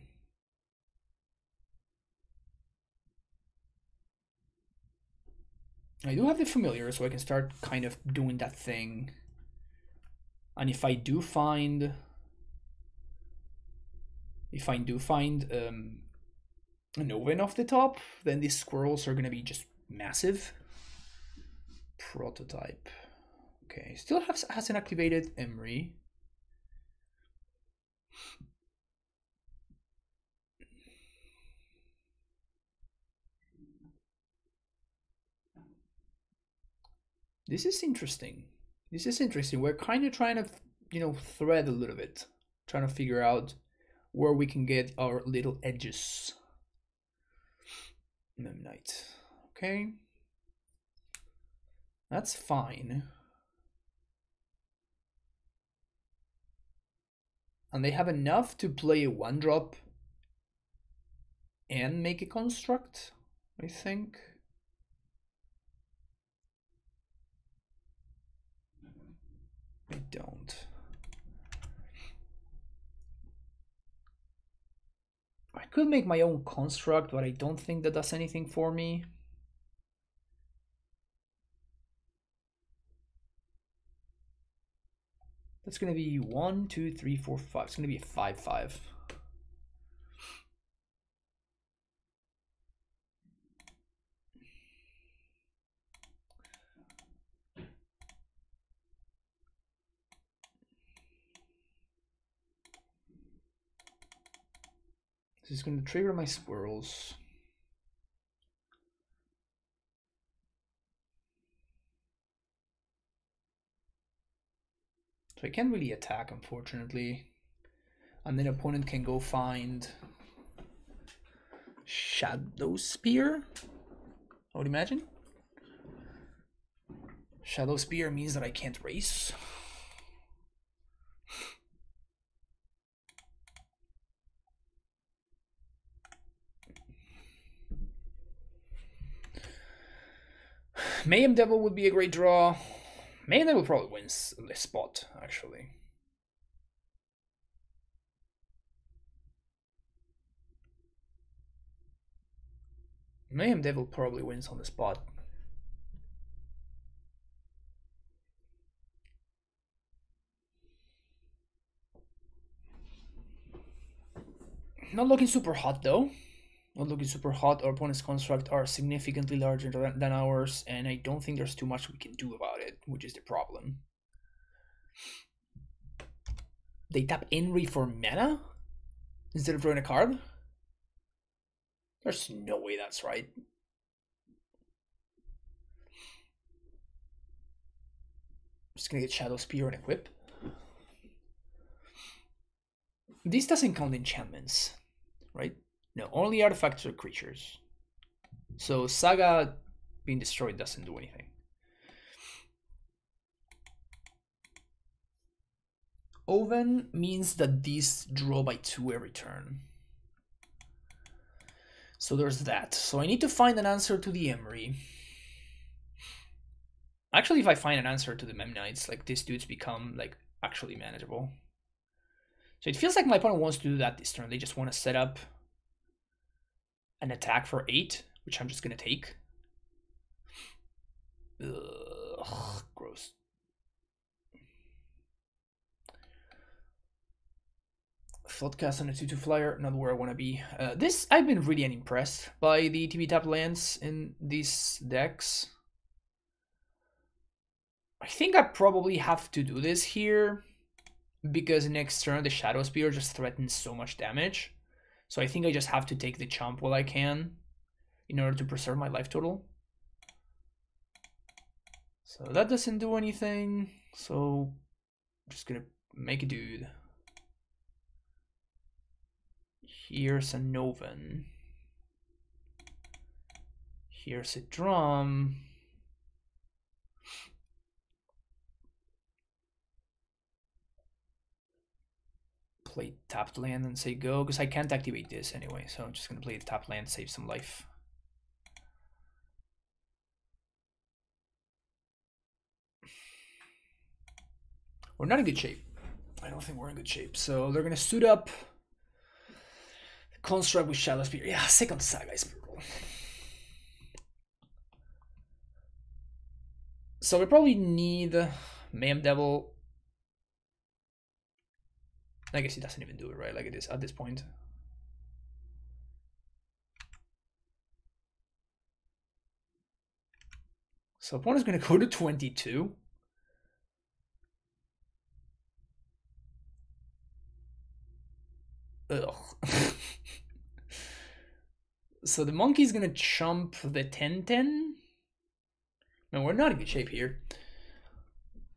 I do have the familiar, so I can start kind of doing that thing. And if I do find... If I do find um, an oven off the top, then these squirrels are to be just massive. Prototype. Okay, still has, hasn't activated Emry. This is interesting. This is interesting. We're kind of trying to, you know, thread a little bit, trying to figure out where we can get our little edges. Memnite. Okay. That's fine. And they have enough to play a one drop and make a construct, I think. I don't. I could make my own construct, but I don't think that does anything for me. That's going to be one, two, three, four, five. It's going to be a five, five. This is going to trigger my squirrels. So I can't really attack, unfortunately. And then opponent can go find Shadow Spear, I would imagine. Shadow Spear means that I can't race. Mayhem Devil would be a great draw. Mayhem Devil probably wins this spot, actually. Mayhem Devil probably wins on the spot. Not looking super hot though not looking super hot. Our opponent's construct are significantly larger than ours, and I don't think there's too much we can do about it, which is the problem. They tap Emry for mana instead of drawing a card? There's no way that's right. Just gonna get Shadow Spear and equip. this doesn't count enchantments, right? No, only artifacts or creatures. So Saga being destroyed doesn't do anything. Oven means that these draw by two every turn. So there's that. So I need to find an answer to the Emry. Actually, if I find an answer to the Memnites, like these dudes become like actually manageable. So it feels like my opponent wants to do that this turn. They just want to set up an attack for 8, which I'm just going to take. Ugh, gross. Floodcast on a 2-2 flyer, not where I want to be. Uh, this, I've been really unimpressed by the ETB tap lands in these decks. I think I probably have to do this here because next turn the Shadow Spear just threatens so much damage. So I think I just have to take the chomp while I can in order to preserve my life total. So that doesn't do anything. So I'm just gonna make a dude. Here's a Novan. Here's a drum. Play tapped land and say go, because I can't activate this anyway, so I'm just gonna play the tapped land, save some life. We're not in good shape. I don't think we're in good shape. So they're gonna suit up Construct with Shadow Spear. Yeah, second Saga is brutal. So we probably need Mayhem Devil. I guess he doesn't even do it right like it is at this point. So opponent's gonna go to 22. Ugh. so the monkey is gonna chump the 10-10. No, we're not in good shape here.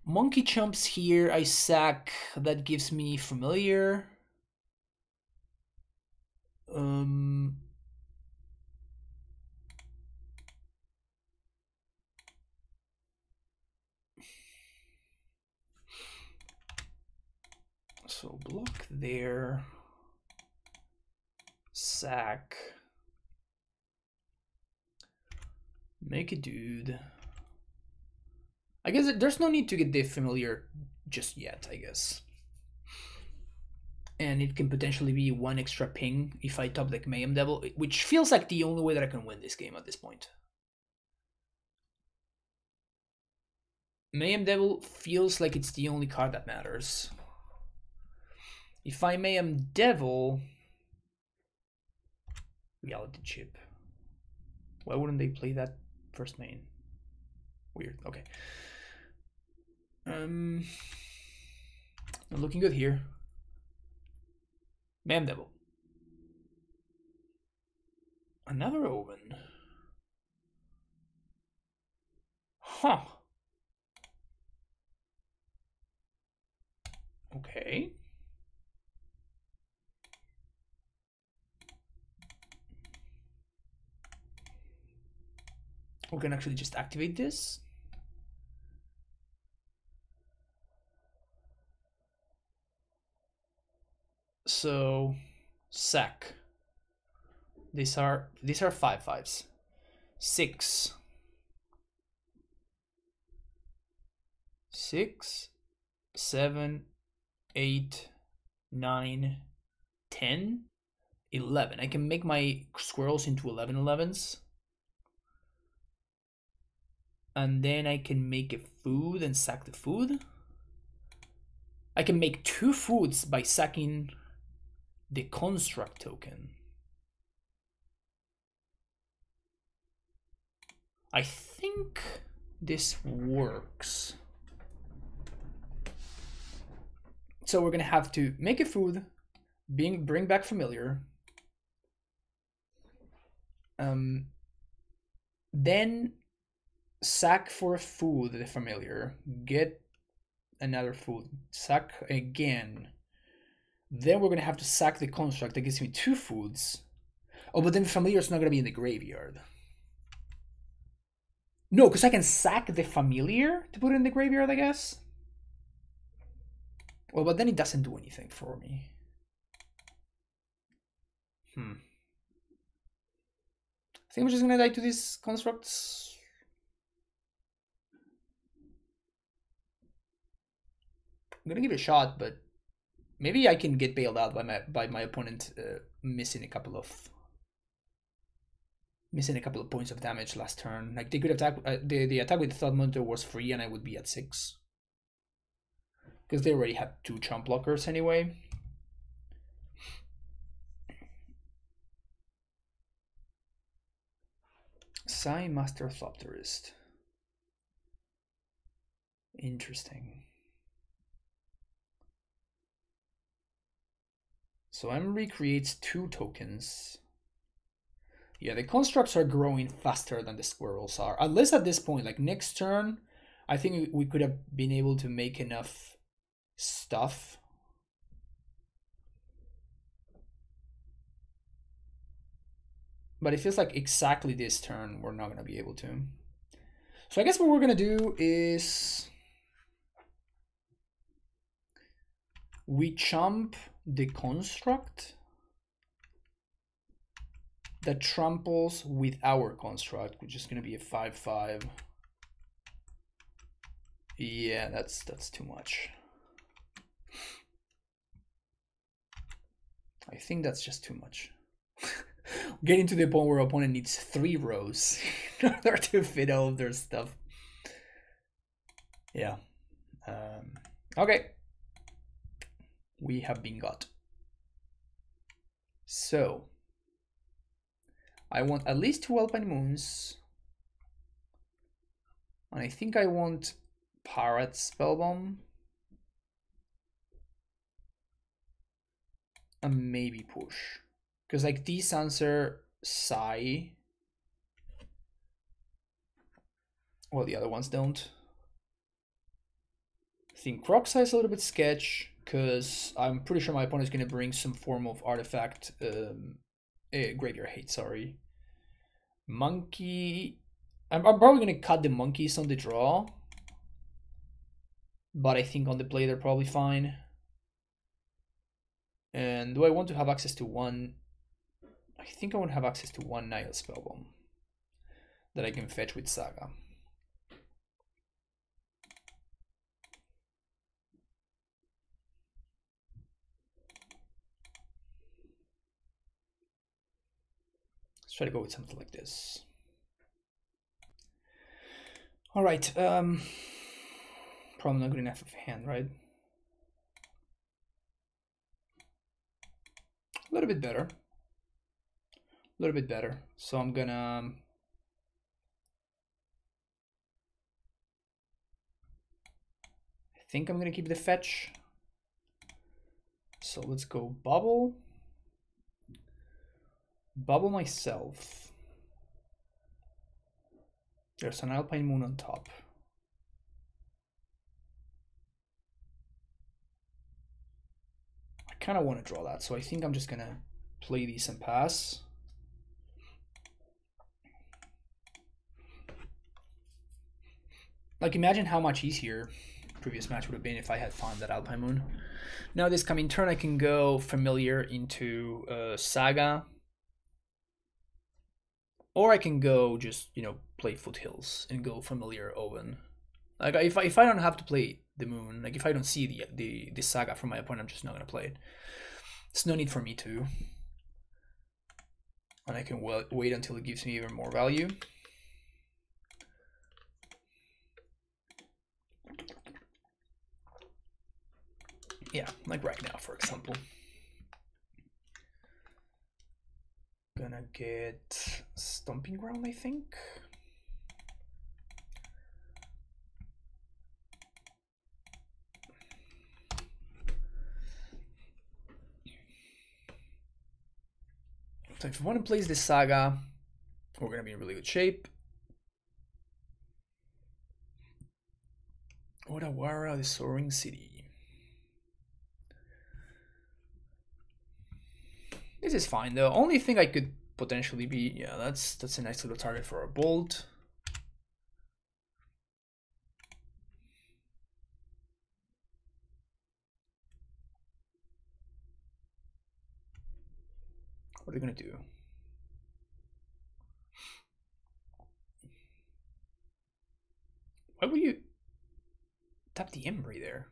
Monkey chumps here, I sack, that gives me familiar. Um... So block there sack. Make a dude. I guess there's no need to get the familiar just yet, I guess. And it can potentially be one extra ping if I top deck Mayhem Devil, which feels like the only way that I can win this game at this point. Mayhem Devil feels like it's the only card that matters. If I Mayhem Devil, reality chip. Why wouldn't they play that first main? Weird. Okay. Um, looking good here. Mayhem Devil. Another Oven. Huh. Okay. we can actually just activate this. So sack. These are these are five fives. Six. Six, seven, eight, nine, ten, eleven. I can make my squirrels into 11 11s and then I can make a food and sack the food. I can make two foods by sacking the construct token. I think this works. So we're gonna have to make a food, being bring back familiar. Um, then sack for food the familiar get another food sack again Then we're gonna have to sack the construct that gives me two foods. Oh, but then familiar's not gonna be in the graveyard. No, because I can sack the familiar to put it in the graveyard, I guess. Well, but then it doesn't do anything for me. Hmm. I think I'm just gonna die to these constructs. I'm gonna give it a shot, but maybe I can get bailed out by my by my opponent uh, missing a couple of missing a couple of points of damage last turn. Like they could attack uh, the the attack with the Thought Monitor was free, and I would be at six because they already had two chump blockers anyway. Sai Master Thopterist. Interesting. So Emry creates two tokens. Yeah, the constructs are growing faster than the squirrels are. At least at this point, like next turn, I think we could have been able to make enough stuff. But it feels like exactly this turn we're not going to be able to. So I guess what we're going to do is we chump the construct that tramples with our construct, which is going to be a 5-5. Yeah, that's that's too much. I think that's just too much. Getting to the point where opponent needs three rows in order to fit all of their stuff. Yeah. Um, okay. We have been got. So, I want at least two Alpine Moons. And I think I want Pyrite Spellbomb. And maybe push. Because like these answer Sai. Well, the other ones don't. I think Kroxa is a little bit sketch because I'm pretty sure my opponent is going to bring some form of artifact. Um, eh, graveyard hate, sorry. Monkey. I'm, I'm probably going to cut the monkeys on the draw. But I think on the play they're probably fine. And do I want to have access to one? I think I want to have access to one Nihil Spellbomb that I can fetch with Saga. Let's try to go with something like this. All right. Um, probably not good enough of hand, right? a little bit better a little bit better so I'm gonna um, I think I'm gonna keep the fetch so let's go bauble bauble myself there's an alpine moon on top I kind of want to draw that, so I think I'm just going to play these and pass. Like, imagine how much easier previous match would have been if I had found that Alpine Moon. Now this coming turn, I can go Familiar into uh, Saga. Or I can go just, you know, play Foothills and go Familiar Oven. Like, if I, if I don't have to play the moon. Like if I don't see the the, the saga from my opponent, I'm just not gonna play it. It's no need for me to. And I can wait until it gives me even more value. Yeah, like right now, for example. Gonna get Stomping Ground, I think. So if one plays this saga, we're gonna be in really good shape. Otawara, the Soaring City. This is fine The Only thing I could potentially be, yeah, that's that's a nice little target for a bolt. What are you gonna do? Why would you tap the Emry there?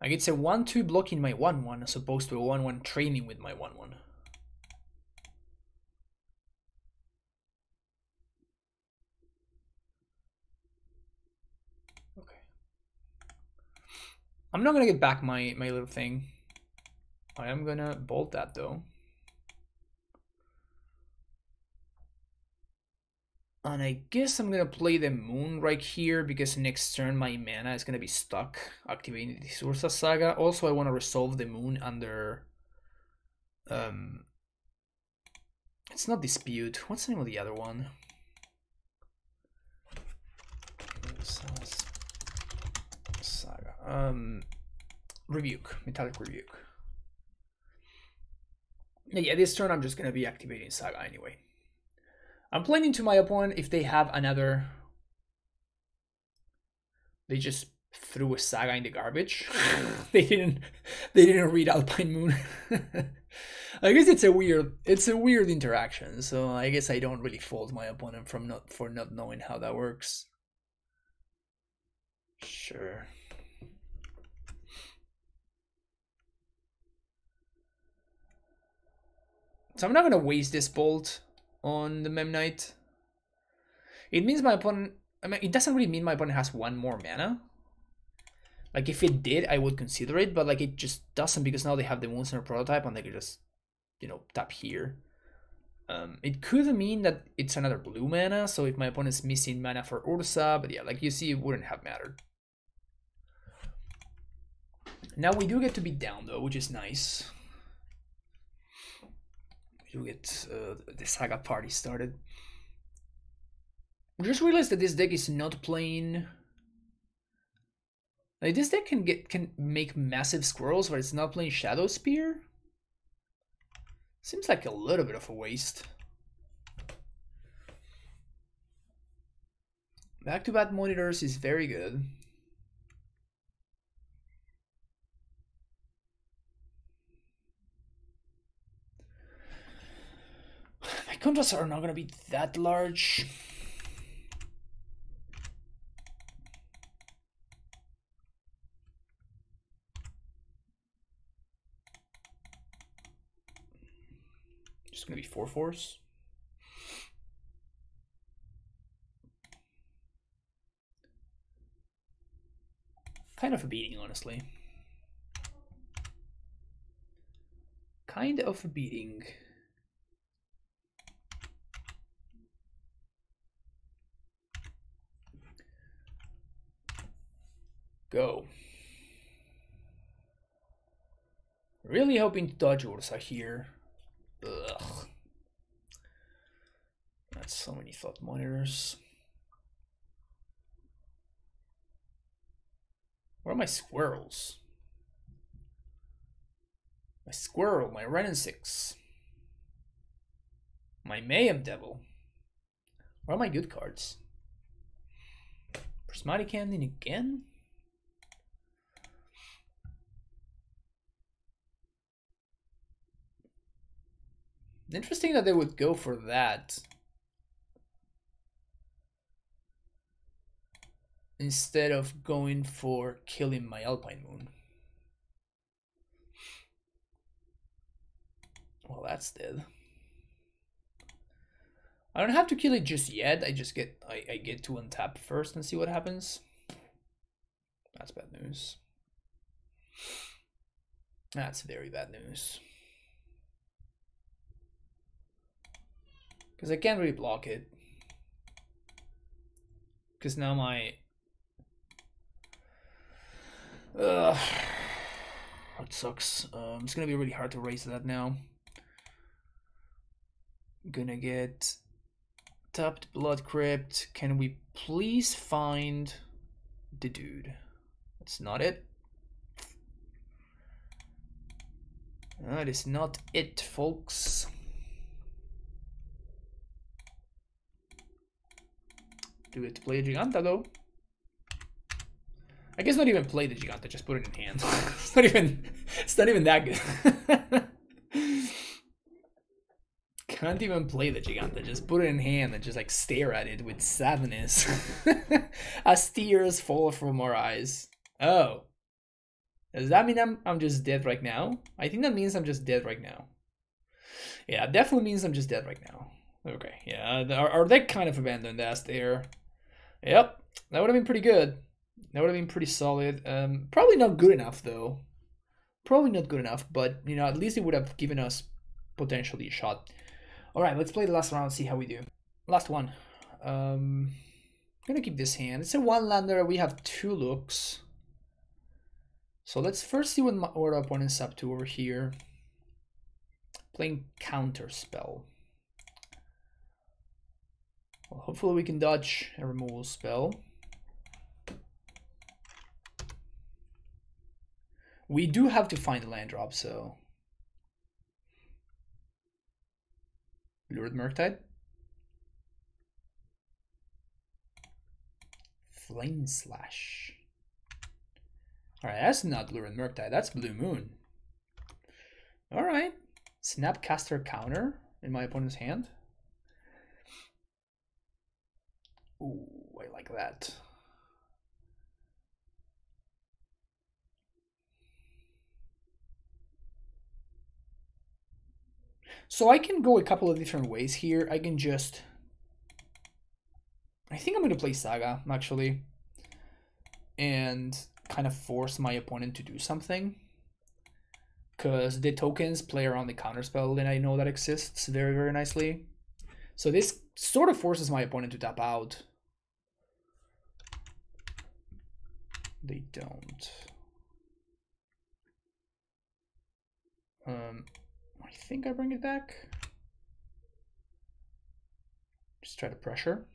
Like it's a 1-2 blocking my 1-1 as opposed to a 1-1 training with my 1-1. Okay. I'm not gonna get back my, my little thing. I am gonna bolt that though. And I guess I'm gonna play the moon right here because next turn my mana is gonna be stuck activating the Urza Saga. Also, I want to resolve the moon under. Um, it's not dispute. What's the name of the other one? Saga. Um, rebuke. Metallic rebuke. Yeah, this turn I'm just gonna be activating Saga anyway. I'm planning to my opponent if they have another. They just threw a saga in the garbage. they didn't. They didn't read Alpine Moon. I guess it's a weird. It's a weird interaction. So I guess I don't really fault my opponent from not for not knowing how that works. Sure. So I'm not gonna waste this bolt on the Memnite. It means my opponent, I mean, it doesn't really mean my opponent has one more mana. Like, if it did, I would consider it, but like, it just doesn't because now they have the Moonstone prototype and they can just, you know, tap here. Um, it could mean that it's another blue mana, so if my opponent's missing mana for Urza, but yeah, like you see, it wouldn't have mattered. Now we do get to be down though, which is nice you get uh, the saga party started. Just realized that this deck is not playing. Like this deck can get can make massive squirrels, but it's not playing Shadow Spear. Seems like a little bit of a waste. Back-to-back monitors is very good. Contrasts are not going to be that large. Just going to be four fours. Kind of a beating, honestly. Kind of a beating. Go. Really hoping to dodge Urza here. Ugh. That's so many thought monitors. Where are my squirrels? My squirrel, my Wrenn and 6. My Mayhem Devil. Where are my good cards? Prismatic Ending again? Interesting that they would go for that. Instead of going for killing my Alpine Moon. Well, that's dead. I don't have to kill it just yet. I just get I, I get to untap first and see what happens. That's bad news. That's very bad news. Because I can't really block it. Because now my... Ugh. That sucks. Um, it's gonna be really hard to raise that now. Gonna get tapped blood crypt. Can we please find the dude? That's not it. That is not it, folks. Do it play a Jegantha though. I guess not even play the Jegantha, just put it in hand. it's not even it's not even that good. Can't even play the Jegantha, just put it in hand and just like stare at it with sadness. As tears fall from our eyes. Oh. Does that mean I'm I'm just dead right now? I think that means I'm just dead right now. Yeah, definitely means I'm just dead right now. Okay, yeah, our, our deck kind of abandoned us there. Yep, that would have been pretty good. That would have been pretty solid. Um, probably not good enough though. Probably not good enough, but you know, at least it would have given us potentially a shot. All right, let's play the last round. And see how we do. Last one. Um, I'm gonna keep this hand. It's a one lander. We have two looks. So let's first see what, my, what our opponent's up to over here. Playing counter spell. Well, hopefully we can dodge a removal spell. We do have to find a land drop, so. Lurid Murktide. Flame Slash. Alright, that's not Lurid Murktide, that's Blue Moon. Alright. Snapcaster counter in my opponent's hand. Ooh, I like that. So I can go a couple of different ways here. I can just... I think I'm going to play Saga, actually. And kind of force my opponent to do something. Because the tokens play around the counterspell and I know that exists very, very nicely. So this sort of forces my opponent to tap out. They don't. Um, I think I bring it back. Just try to pressure.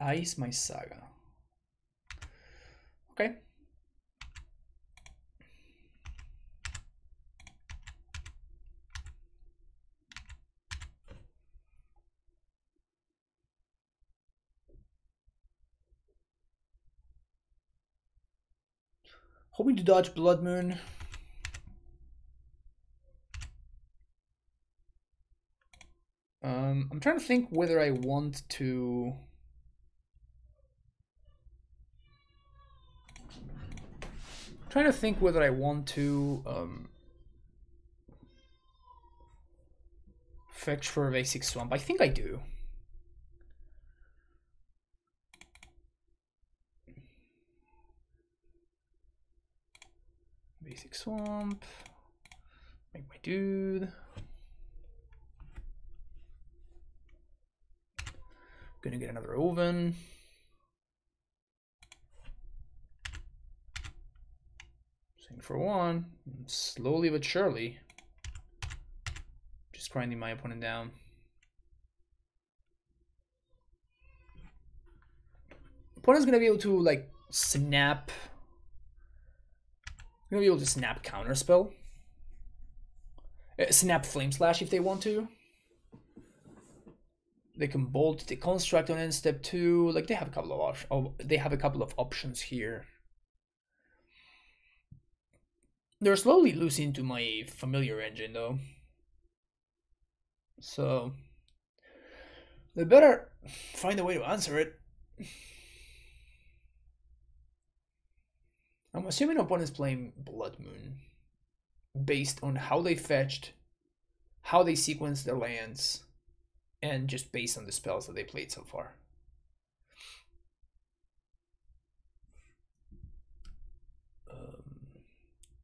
Ice my saga. Okay. Hoping to dodge Blood Moon. Um, I'm trying to think whether I want to... Trying to think whether I want to um, fetch for a basic swamp. I think I do. Basic swamp. Make my dude. Gonna get another oven. Sing for one. Slowly but surely. Just grinding my opponent down. Opponent's gonna be able to like snap. Gonna be able to snap counter spell. Uh, snap flame slash if they want to they can bolt the construct on end step two. Like they have a couple of options. Oh, they have a couple of options here. They're slowly losing to my familiar engine though. So they better find a way to answer it. I'm assuming opponent's playing Blood Moon based on how they fetched, how they sequenced their lands, and just based on the spells that they played so far. Um,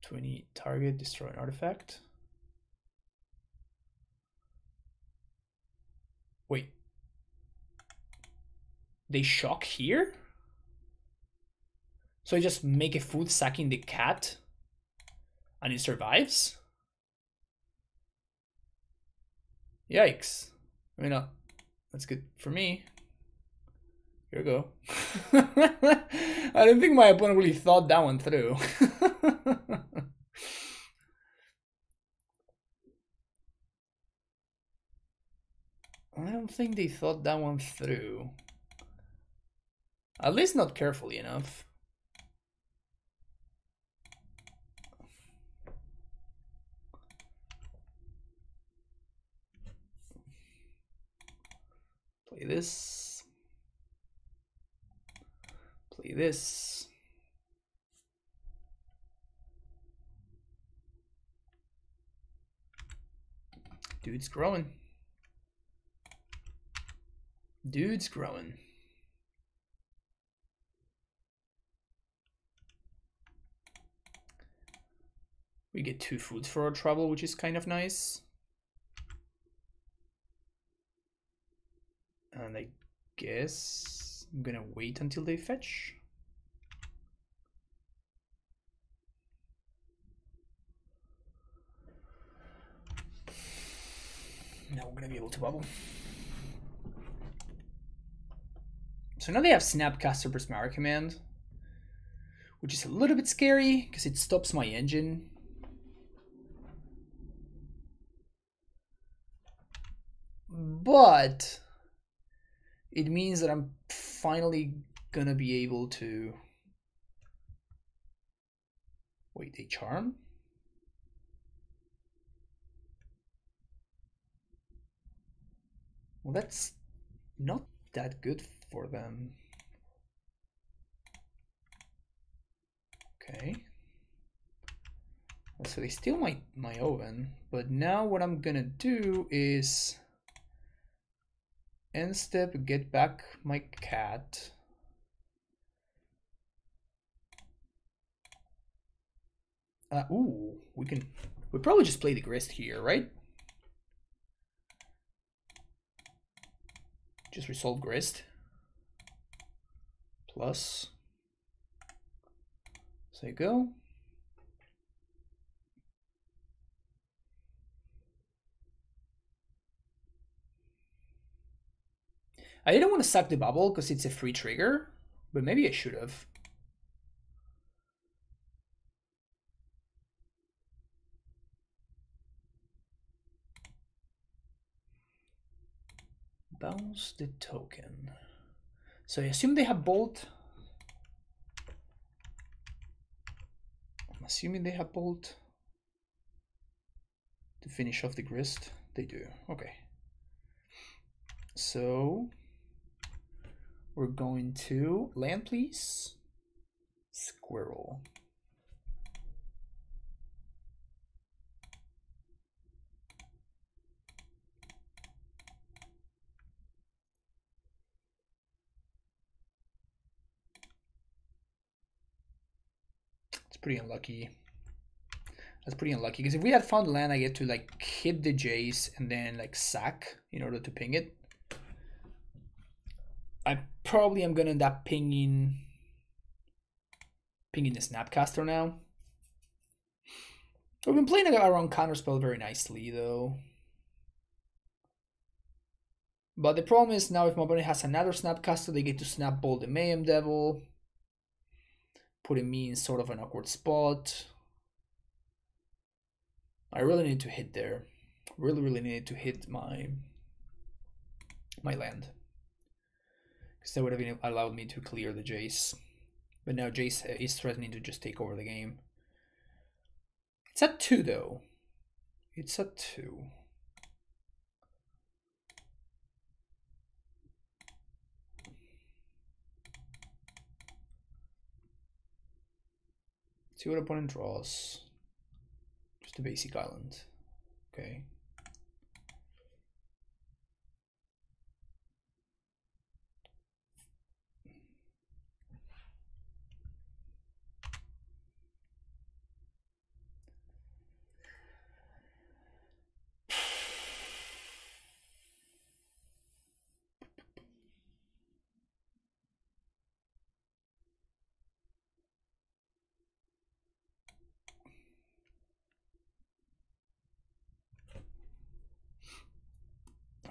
20 target, destroy an artifact. Wait. They shock here? So I just make a food sacking the cat and it survives? Yikes. I mean, uh, that's good for me. Here we go. I don't think my opponent really thought that one through. I don't think they thought that one through. At least not carefully enough. Play this. Play this. Dude's growing. Dude's growing. We get two foods for our trouble, which is kind of nice. And I guess I'm gonna wait until they fetch. Now we're gonna be able to bauble. So now they have Snapcaster Prismari command, which is a little bit scary because it stops my engine. But it means that I'm finally gonna be able to wait a charm. Well, that's not that good for them. Okay. So they steal my, my oven, but now what I'm gonna do is end step, get back my cat. Uh, ooh, we can, we probably just play the grist here, right? Just resolve grist plus, so you go. I didn't want to suck the bauble because it's a free trigger, but maybe I should have. Bounce the token. So I assume they have bolt. I'm assuming they have bolt to finish off the grist. They do. Okay. So we're going to land, please. Squirrel. It's pretty unlucky. That's pretty unlucky because if we had found land, I get to like hit the Jace and then like sack in order to ping it. I probably am gonna end up pinging pinging the Snapcaster now. We've been playing around counterspell very nicely though. But the problem is now if my opponent has another Snapcaster, they get to snap ball the Mayhem Devil, putting me in sort of an awkward spot. I really need to hit there. Really, really need to hit my my land because that would have been allowed me to clear the Jace. But now Jace uh, is threatening to just take over the game. It's at 2 though. It's at 2. See what opponent draws. Just a basic island. Okay.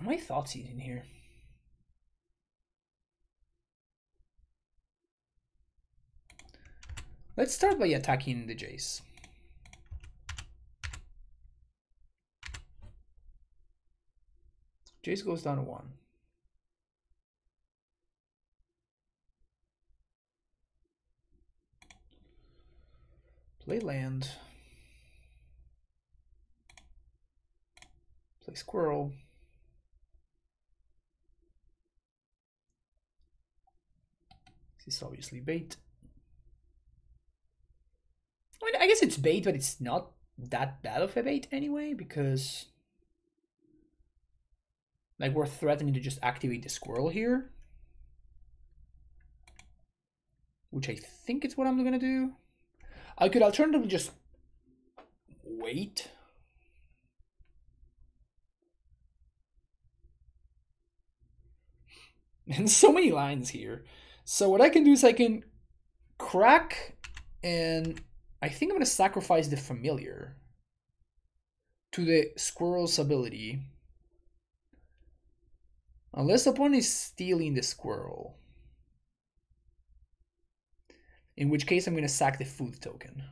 many thoughts is in here? Let's start by attacking the Jace. Jace goes down to one. Play land. Play squirrel. This is obviously bait. I mean, I guess it's bait, but it's not that bad of a bait anyway, because like we're threatening to just activate the squirrel here. Which I think is what I'm gonna do. I could alternatively just wait. And so many lines here. So what I can do is I can crack and I think I'm going to sacrifice the familiar to the squirrel's ability. Unless the opponent is stealing the squirrel. In which case I'm going to sack the food token.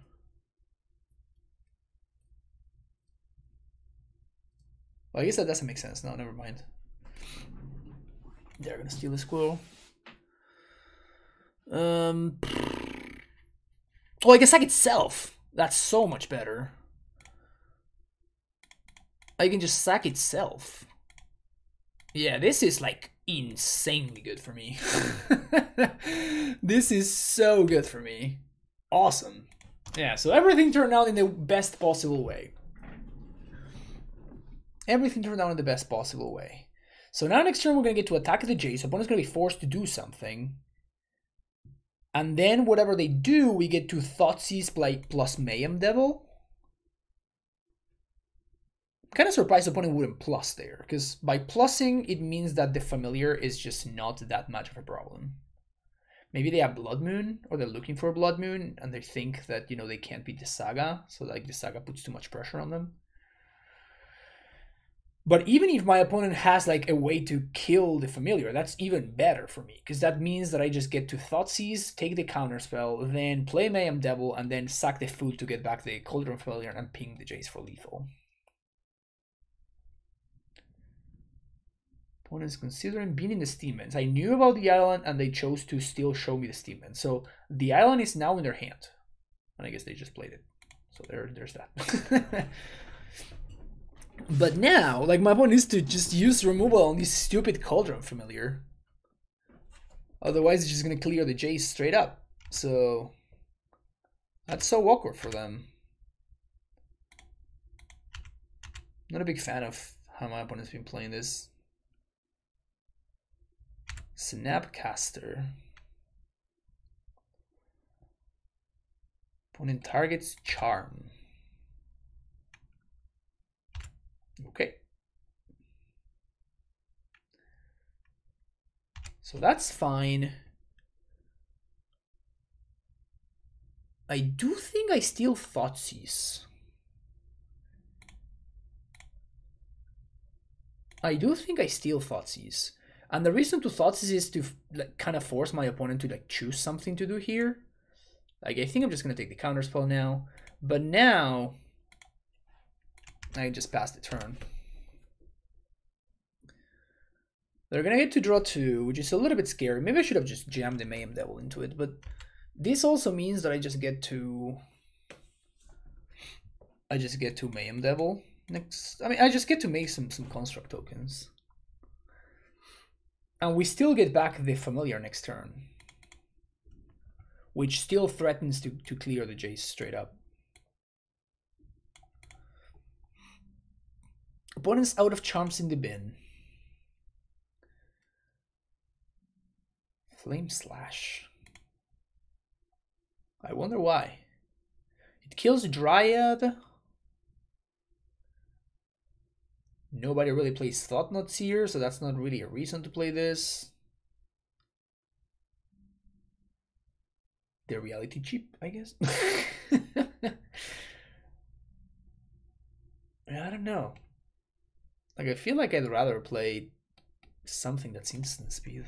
Well, I guess that doesn't make sense. No, never mind. They're going to steal the squirrel. Um... Oh, I can sack itself. That's so much better. I can just sack itself. Yeah, this is like insanely good for me. this is so good for me. Awesome. Yeah, so everything turned out in the best possible way. Everything turned out in the best possible way. So now next turn we're going to get to attack the J. So Opponent's going to be forced to do something. And then whatever they do, we get to Thoughtseize plus Mayhem Devil. kind of surprised the opponent wouldn't plus there, because by plussing, it means that the familiar is just not that much of a problem. Maybe they have Blood Moon, or they're looking for a Blood Moon, and they think that, you know, they can't beat the Saga, so like the Saga puts too much pressure on them. But even if my opponent has like a way to kill the familiar, that's even better for me because that means that I just get to Thoughtseize, take the counter spell, then play Mayhem Devil, and then sack the food to get back the Cauldron Familiar and ping the Jace for lethal. Opponent's considering being in the Steam I knew about the island and they chose to still show me the Steam So the island is now in their hand. And I guess they just played it. So there, there's that. But now, like my point is to just use removal on this stupid cauldron familiar. Otherwise, it's just gonna clear the Jace straight up. So that's so awkward for them. Not a big fan of how my opponent's been playing this. Snapcaster. Opponent targets Charm. Okay. So that's fine. I do think I steal Thoughtseize. I do think I steal Thoughtseize. And the reason to Thoughtseize is to like, kind of force my opponent to like choose something to do here. Like I think I'm just gonna take the counter spell now. But now I just passed the turn. They're gonna get to draw two, which is a little bit scary. Maybe I should have just jammed the Mayhem Devil into it, but this also means that I just get to... I just get to Mayhem Devil next. I mean, I just get to make some, some construct tokens. And we still get back the familiar next turn. Which still threatens to, to clear the Jace straight up. Opponent's out of charms in the bin. Flame Slash. I wonder why. It kills Dryad. Nobody really plays Thought-Knots here, so that's not really a reason to play this. The reality cheap, I guess. I don't know. Like I feel like I'd rather play something that's instant speed.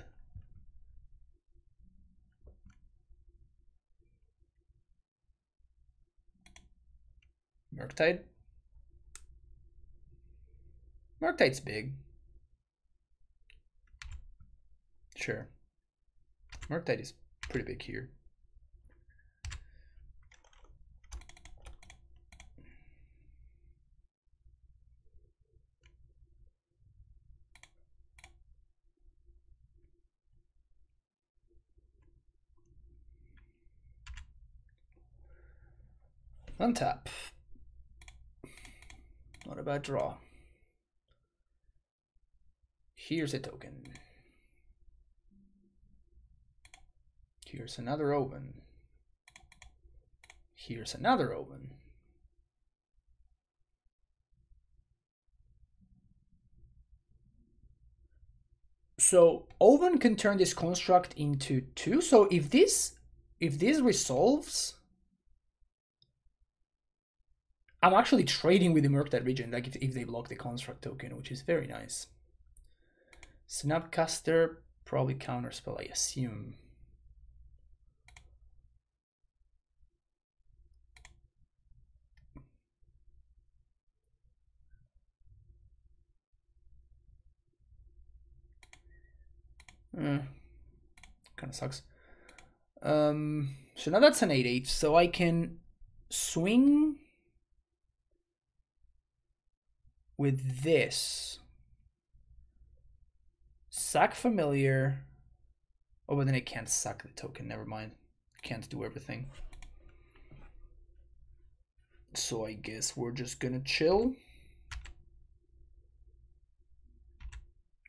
Murktide? Murktide's big. Sure. Murktide is pretty big here. Untap. Not a bad draw. Here's a token. Here's another oven. Here's another oven. So oven can turn this construct into two. So if this if this resolves, I'm actually trading with the Murktide Regent, like if, if they block the construct token, which is very nice. Snapcaster probably counterspell, I assume. Eh, kind of sucks. Um, so now that's an 8-8, so I can swing with this. Sack familiar. Oh, but then it can't sack the token, never mind. Can't do everything. So I guess we're just gonna chill.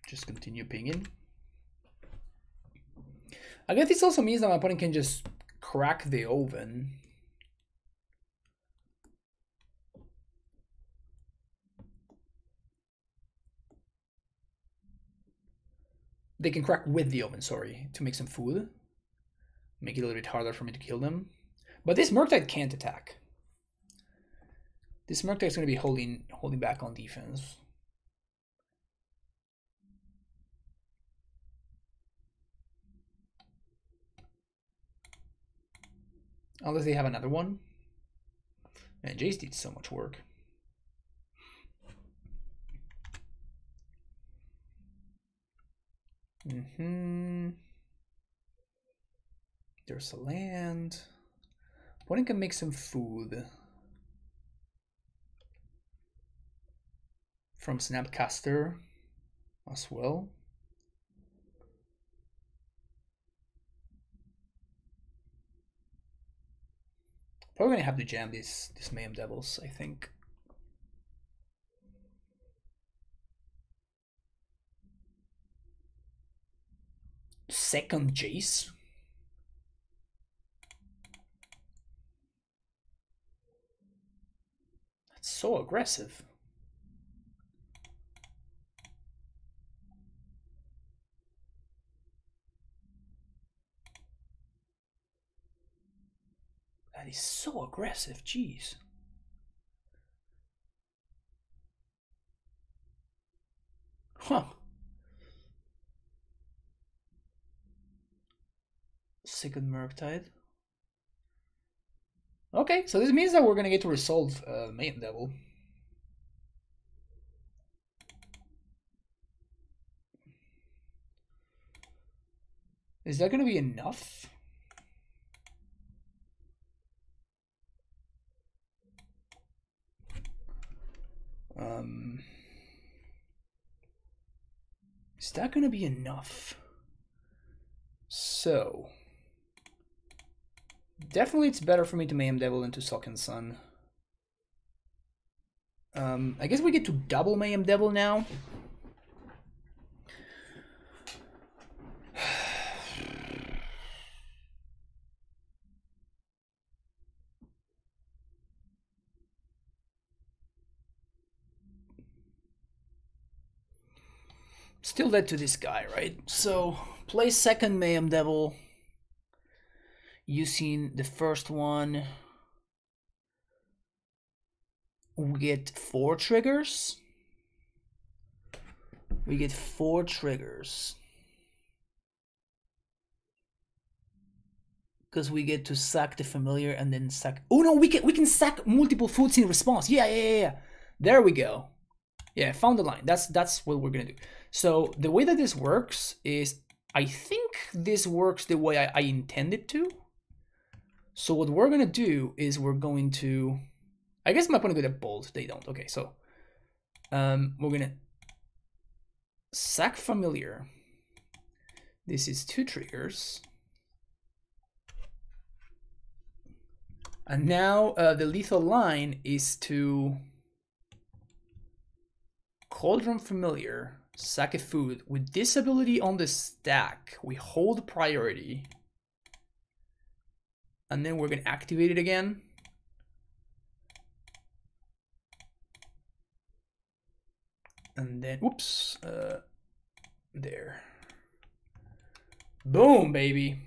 Just continue pinging. I guess this also means that my opponent can just crack the oven. They can crack with the oven, sorry, to make some food. Make it a little bit harder for me to kill them. But this Murktide can't attack. This Murktide is going to be holding holding back on defense. Unless they have another one. Man, Jace did so much work. Mm-hmm. There's a land. One can make some food. From Snapcaster as well. Probably gonna have to jam these these Mayhem Devils, I think. Second Jace. That's so aggressive. That is so aggressive, jeez. Huh. Second Murktide. Okay, so this means that we're gonna get to resolve uh, Mayhem Devil. Is that gonna be enough? Um, is that to be enough? So, definitely it's better for me to Mayhem Devil than to Sun. Um, I guess we get to double Mayhem Devil now. Still led to this guy, right? So play second Mayhem Devil using the first one. We get four triggers. We get four triggers. because we get to sack the familiar and then sack. Oh no, we can we can sack multiple foods in response. Yeah, yeah, yeah, yeah. There we go. Yeah, found the line. That's that's what we're gonna do. So the way that this works is, I think this works the way I, I intended to. So what we're gonna do is we're going to, I guess my opponent could have bolt. They don't. Okay, so um, we're gonna sack familiar. This is two triggers. And now uh, the lethal line is to Cauldron Familiar, sack a food. With this ability on the stack, we hold priority. And then we're going to activate it again. And then, whoops, uh, there. Boom, baby.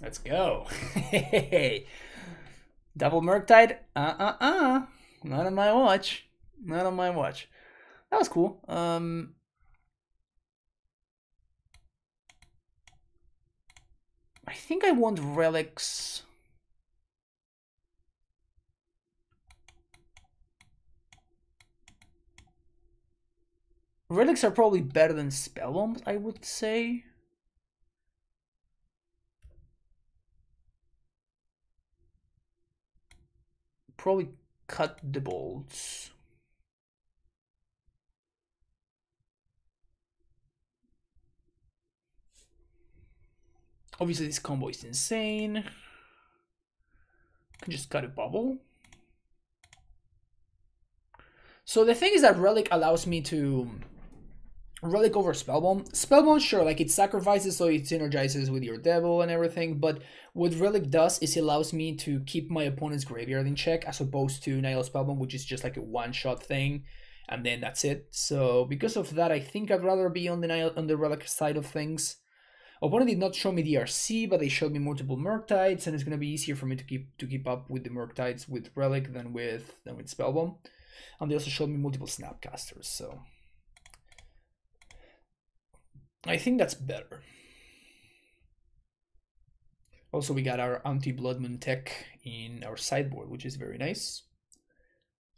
Let's go. Double Murktide? Uh-uh-uh. Not on my watch. Not on my watch. That was cool. Um, I think I want relics. Relics are probably better than spell bombs, I would say. Probably cut the bolts. Obviously this combo is insane. Can just cut a bauble. So the thing is that Relic allows me to Relic over Spellbomb. Spellbomb, sure, like it sacrifices so it synergizes with your Devil and everything, but what Relic does is it allows me to keep my opponent's graveyard in check as opposed to Nihil Spellbomb, which is just like a one-shot thing, and then that's it. So because of that, I think I'd rather be on the Nihil, on the Relic side of things. Opponent did not show me DRC, but they showed me multiple Murktides, and it's gonna be easier for me to keep to keep up with the Murktides with Relic than with than with Spellbomb. And they also showed me multiple Snapcasters, so I think that's better. Also, we got our anti-blood moon tech in our sideboard, which is very nice.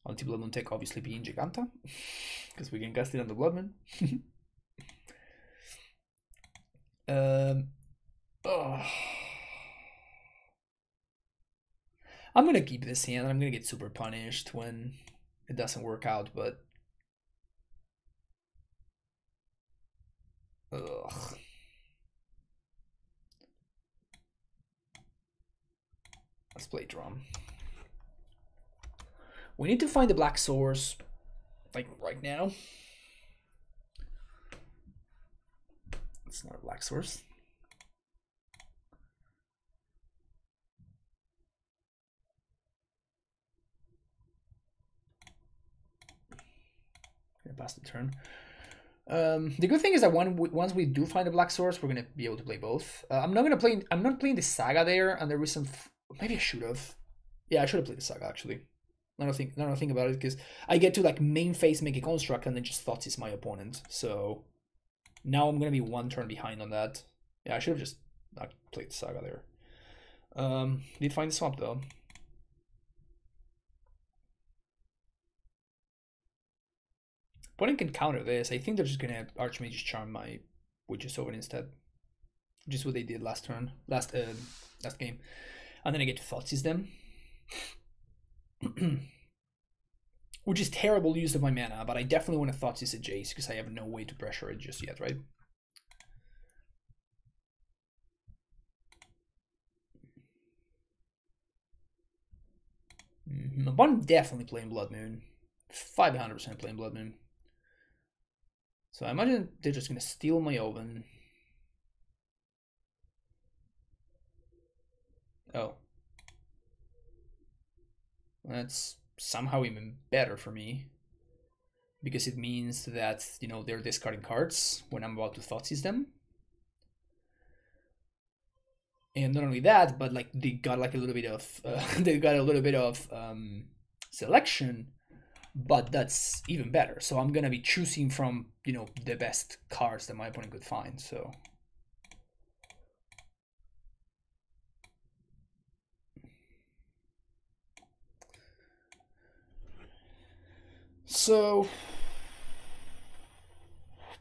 Anti-blood moon tech obviously being Jegantha, because we can cast it on the blood moon. um, oh. I'm gonna keep this hand. I'm gonna get super punished when it doesn't work out, but Ugh. Let's play drum. We need to find the black source, like right now. It's not a black source. Gonna pass the turn. Um, the good thing is that once we do find a black source, we're gonna be able to play both. Uh, I'm not gonna play. I'm not playing the saga there, and there is some. Maybe I should have. Yeah, I should have played the saga actually. I don't think. I don't think about it because I get to like main phase, make a construct, and then just Thoughtseize my opponent. So now I'm gonna be one turn behind on that. Yeah, I should have just not played saga there. Um, did find the swamp though. Opponent can counter this. I think they're just gonna Archmage's Charm my Witch's Oven instead. Just what they did last turn, last uh, last game. And then I get to Thoughtseize them. Which is terrible use of my mana, but I definitely want to Thoughtseize a Jace because I have no way to pressure it just yet, right? Mm -hmm. I'm definitely playing Blood Moon. 500% playing Blood Moon. So I imagine they're just gonna steal my oven. Oh. That's somehow even better for me. Because it means that, you know, they're discarding cards when I'm about to Thoughtseize them. And not only that, but like they got like a little bit of, uh, they got a little bit of um, selection but that's even better. So I'm gonna be choosing from you know the best cards that my opponent could find. So So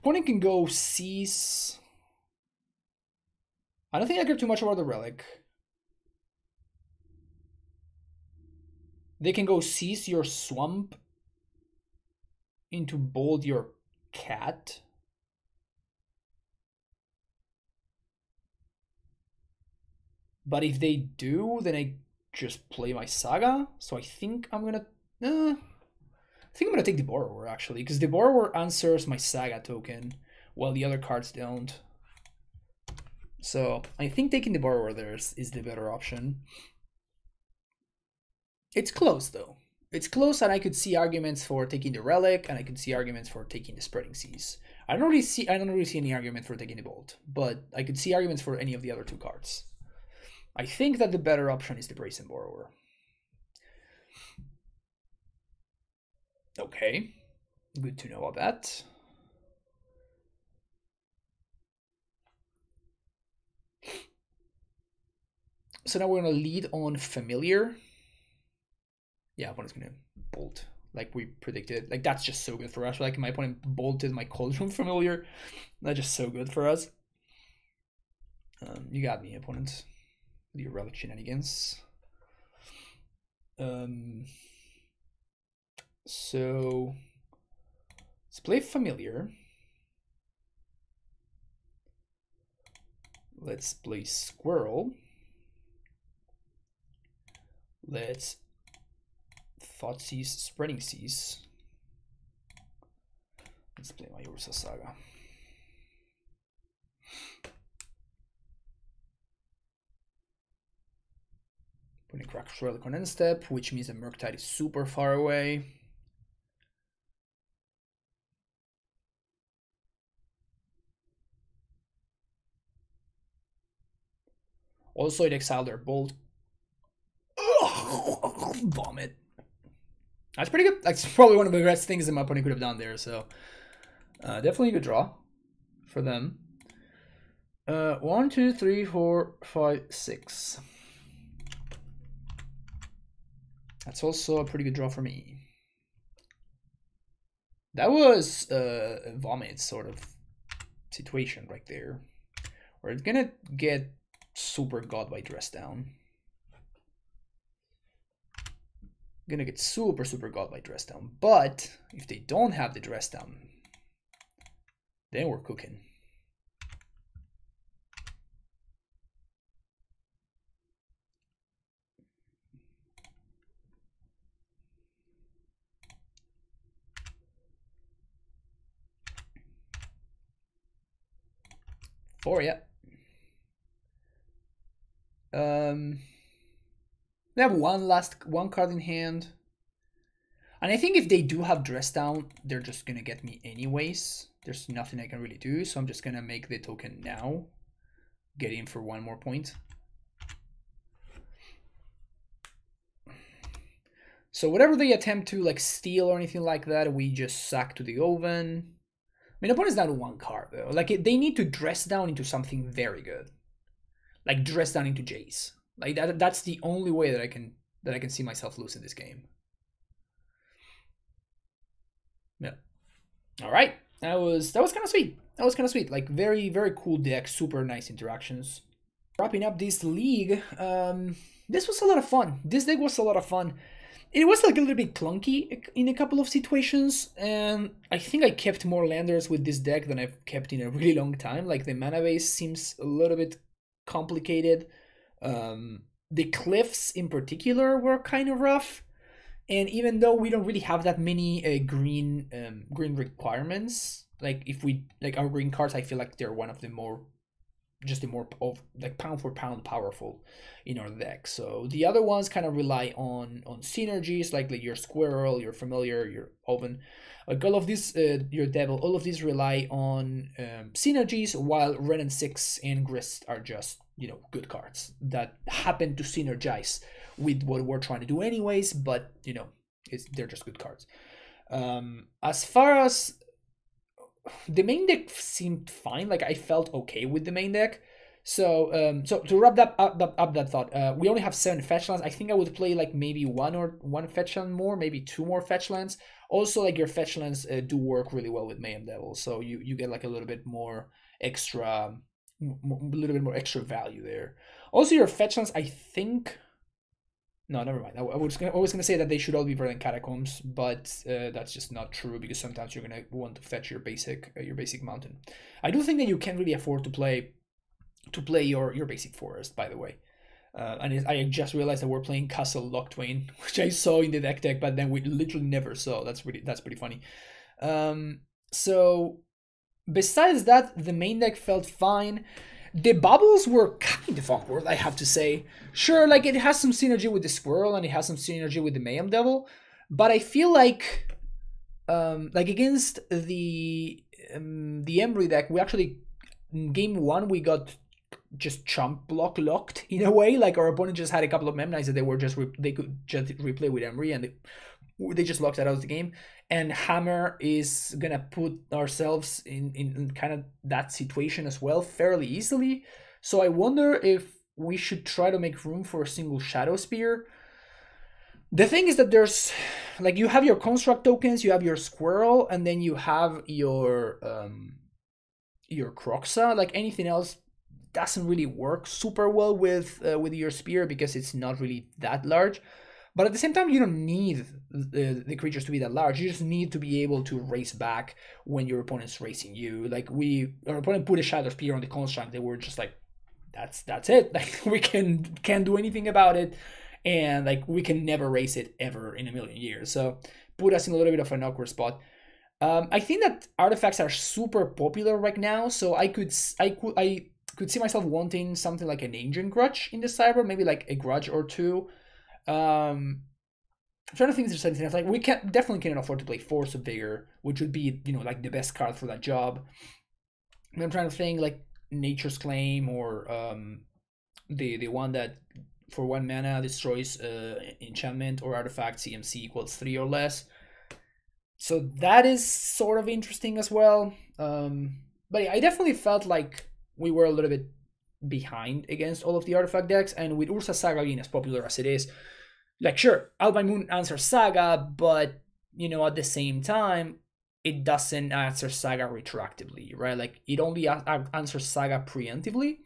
opponent can go seize. I don't think I care too much about the relic. They can go seize your swamp into bolt your cat. But if they do, then I just play my saga. So I think I'm gonna. I think I'm gonna take the borrower actually, because the borrower answers my saga token, while the other cards don't. So I think taking the borrower there is, is the better option. It's close though. It's close, and I could see arguments for taking the relic, and I could see arguments for taking the spreading seas. I don't really see. I don't really see any argument for taking the bolt, but I could see arguments for any of the other two cards. I think that the better option is the brazen borrower. Okay, good to know about that. So now we're gonna lead on familiar. Yeah, opponent's gonna bolt like we predicted. Like that's just so good for us. Like my opponent bolted my cauldron familiar. That's just so good for us. Um, you got me, opponent. Your relic shenanigans. Um. So let's play familiar. Let's play squirrel. Let's thought Thoughtseize, Spreading Seas. Let's play my Urza's Saga. Putting Cracker's Relic on end step, which means the Murktide is super far away. Also, it exiled their bolt. Ugh, vomit. That's pretty good. That's probably one of the best things that my opponent could have done there. So uh, definitely a good draw for them. Uh, one, two, three, four, five, six. That's also a pretty good draw for me. That was a vomit sort of situation right there. We're gonna get super god by dress down. gonna get super super god by dress down. But if they don't have the dress down, then we're cooking. Four, yeah. Um they have one last one card in hand. And I think if they do have dress down, they're just gonna get me anyways. There's nothing I can really do, so I'm just gonna make the token now. Get in for one more point. So whatever they attempt to like steal or anything like that, we just sack to the oven. I mean, opponent's down to one card though. Like they need to dress down into something very good, like dress down into Jace. Like that that's the only way that I can that I can see myself losing this game. Yeah. All right. That was that was kind of sweet. That was kind of sweet. Like very very cool deck, super nice interactions. Wrapping up this league, um this was a lot of fun. This deck was a lot of fun. It was like a little bit clunky in a couple of situations, and I think I kept more landers with this deck than I've kept in a really long time. Like the mana base seems a little bit complicated. Um, the cliffs in particular were kind of rough, and even though we don't really have that many uh, green um, green requirements, like if we like our green cards, I feel like they're one of the more just a more of like pound for pound powerful in our deck. So the other ones kind of rely on on synergies like, like your squirrel, your familiar, your oven. Like all of these, uh, your devil, all of these rely on um, synergies, while Wrenn and Six and Grist are just you know good cards that happen to synergize with what we're trying to do anyways but you know it's they're just good cards um as far as the main deck seemed fine like i felt okay with the main deck So, um, so to wrap that up, up, up that thought, uh, we only have seven fetch lands. I think I would play like maybe one or one fetch land more, maybe two more fetch lands. Also, like your fetch lands uh, do work really well with Mayhem Devil, so you you get like a little bit more extra, a little bit more extra value there. Also, your fetch lands, I think. No, never mind. I, was gonna, I was gonna say that they should all be Verdant Catacombs, but uh, that's just not true because sometimes you're gonna want to fetch your basic uh, your basic mountain. I do think that you can really afford to play to play your your basic forest. By the way, uh, and I just realized that we're playing Castle Locthwain, which I saw in the deck deck, but then we literally never saw. That's pretty that's pretty funny. Um, so besides that, the main deck felt fine. The baubles were kind of awkward, I have to say. Sure, like it has some synergy with the squirrel and it has some synergy with the Mayhem Devil, but I feel like, um, like against the um, the Emry deck, we actually in game one we got just chump block locked in a way. Like our opponent just had a couple of Memnites that they were just they could just replay with Emry and they, they just locked that out of the game. And Hammer is gonna put ourselves in, in, in kind of that situation as well fairly easily. So I wonder if we should try to make room for a single Shadowspear. The thing is that there's like you have your construct tokens, you have your squirrel, and then you have your um your Kroxa. Like anything else doesn't really work super well with uh, with your spear because it's not really that large. But at the same time, you don't need the, the creatures to be that large. You just need to be able to race back when your opponent's racing you. Like we, our opponent put a Shadowspear on the construct. They were just like, that's that's it. Like we can can't do anything about it, and like we can never race it ever in a million years. So put us in a little bit of an awkward spot. Um, I think that artifacts are super popular right now, so I could I could I could see myself wanting something like an ancient grudge in the cyber, maybe like a grudge or two. Um, I'm trying to think if there's anything else. Like we can definitely can afford to play Force of Vigor, which would be you know like the best card for that job. I'm trying to think like Nature's Claim or um, the the one that for one mana destroys uh, enchantment or artifact CMC equals three or less. So that is sort of interesting as well. Um, but yeah, I definitely felt like we were a little bit behind against all of the artifact decks, and with Urza Saga being as popular as it is, like sure, Alpine Moon answers Saga, but you know at the same time, it doesn't answer Saga retroactively, right? Like it only answers Saga preemptively.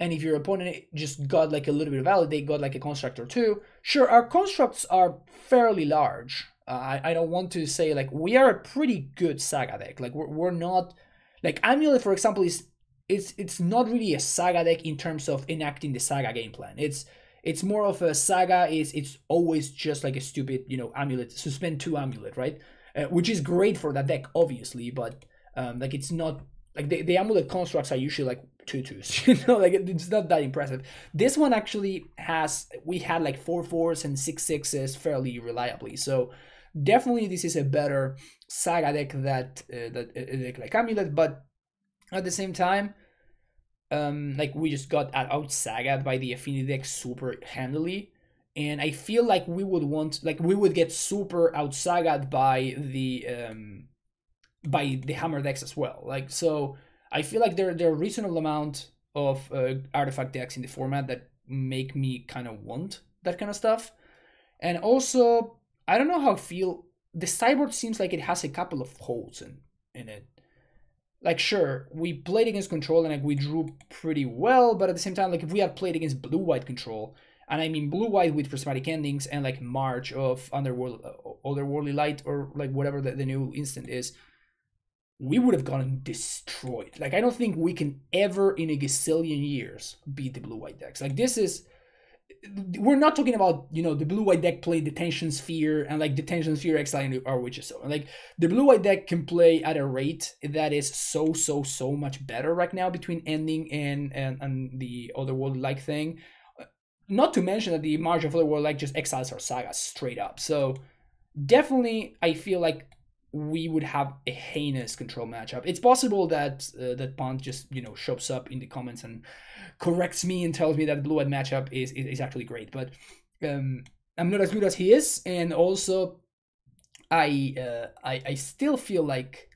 And if your opponent just got like a little bit of they got like a construct or two. Sure, our constructs are fairly large. Uh, I, I don't want to say like we are a pretty good Saga deck. Like we're, we're not like Amulet, for example, is it's it's not really a saga deck in terms of enacting the saga game plan. It's it's more of a saga is it's always just like a stupid you know amulet suspend two amulet right, uh, which is great for that deck obviously, but um, like it's not like the, the amulet constructs are usually like two twos you know like it's not that impressive this one actually has we had like four fours and six sixes fairly reliably so definitely this is a better saga deck that uh, that uh, deck like amulet but at the same time, um, like we just got out sagad by the Affinity deck super handily. And I feel like we would want, like we would get super out sagad by the um, by the hammer decks as well. Like so, I feel like there there are a reasonable amount of uh, artifact decks in the format that make me kind of want that kind of stuff. And also, I don't know how I feel. The cyborg seems like it has a couple of holes in in it like sure we played against control and like we drew pretty well but at the same time like if we had played against blue white control and i mean blue white with prismatic endings and like march of underworld uh, otherworldly light or like whatever the, the new instant is we would have gotten destroyed. Like i don't think we can ever in a gazillion years beat the blue white decks. Like this is we're not talking about you know the blue white deck play detention sphere and like detention sphere exile or which is so. Like the blue white deck can play at a rate that is so so so much better right now between ending and and, and the otherworld like thing not to mention that the march of otherworld like just exiles our saga straight up. So definitely i feel like we would have a heinous control matchup. It's possible that uh, that Punt just you know shows up in the comments and corrects me and tells me that blue white matchup is, is, is actually great, but um, I'm not as good as he is, and also I uh, I I still feel like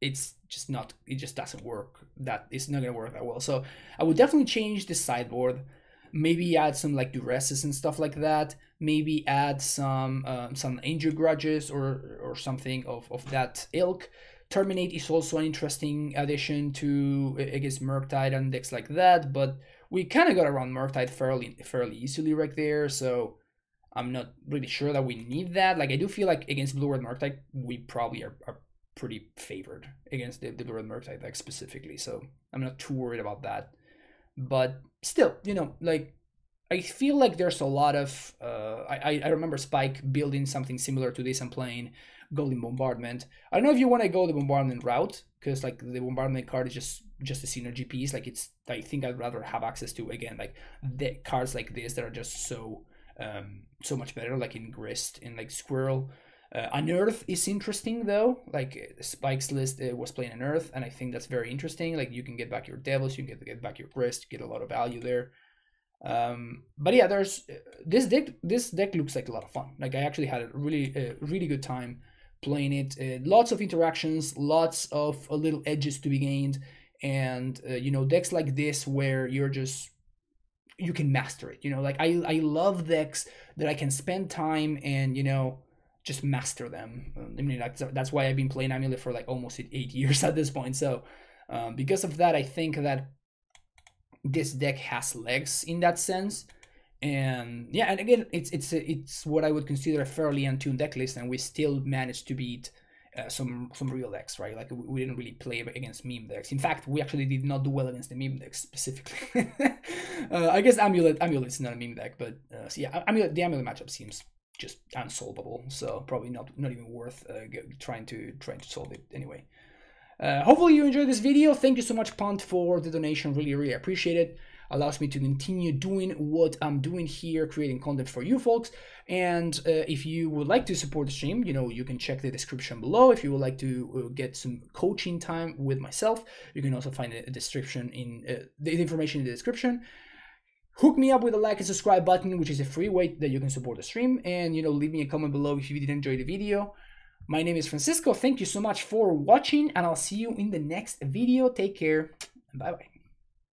it's just not it just doesn't work. That it's not gonna work that well. So i would definitely change the sideboard maybe add some like duresses and stuff like that. Maybe add some um, some ancient grudges or or something of, of that ilk. Terminate is also an interesting addition to against murktide and decks like that but we kind of got around murktide fairly fairly easily right there so i'm not really sure that we need that. Like i do feel like against blue red murktide we probably are, are pretty favored against the, the blue red murktide deck specifically so i'm not too worried about that but still you know like I feel like there's a lot of. Uh, I I remember Spike building something similar to this and playing Goblin Bombardment. I don't know if you want to go the Bombardment route because like the Bombardment card is just just a synergy piece. Like it's. I think I'd rather have access to again like the cards like this that are just so um so much better. Like in Grist in like Squirrel. Uh, Unearth is interesting though. Like Spike's list uh, was playing Unearth, and I think that's very interesting. Like you can get back your Devils, you can get, get back your Grist, you get a lot of value there. Um, but yeah, there's this deck. This deck looks like a lot of fun. Like I actually had a really, uh, really good time playing it. Uh, lots of interactions, lots of uh, little edges to be gained, and uh, you know decks like this where you're just you can master it. You know, like I I love decks that I can spend time and you know just master them. I mean, that's that's why I've been playing Amulet for like almost eight years at this point. So um, because of that, I think that this deck has legs in that sense. And yeah, and again, it's it's it's what I would consider a fairly untuned deck list, and we still managed to beat uh, some some real decks, right? Like we didn't really play against meme decks. In fact, we actually did not do well against the meme decks specifically. uh, I guess amulet amulet's not a meme deck, but uh, so yeah, amulet the amulet matchup seems just unsolvable, so probably not not even worth uh, trying to trying to solve it anyway. Uh, hopefully you enjoyed this video. Thank you so much, Punt, for the donation. Really, really appreciate it. Allows me to continue doing what I'm doing here, creating content for you folks. And uh, if you would like to support the stream, you know, you can check the description below. If you would like to uh, get some coaching time with myself, you can also find a description in uh, the information in the description hook me up with a like and subscribe button which is a free way that you can support the stream and you know leave me a comment below if you did enjoy the video my name is Francisco. Thank you so much for watching and I'll see you in the next video. Take care. Bye bye.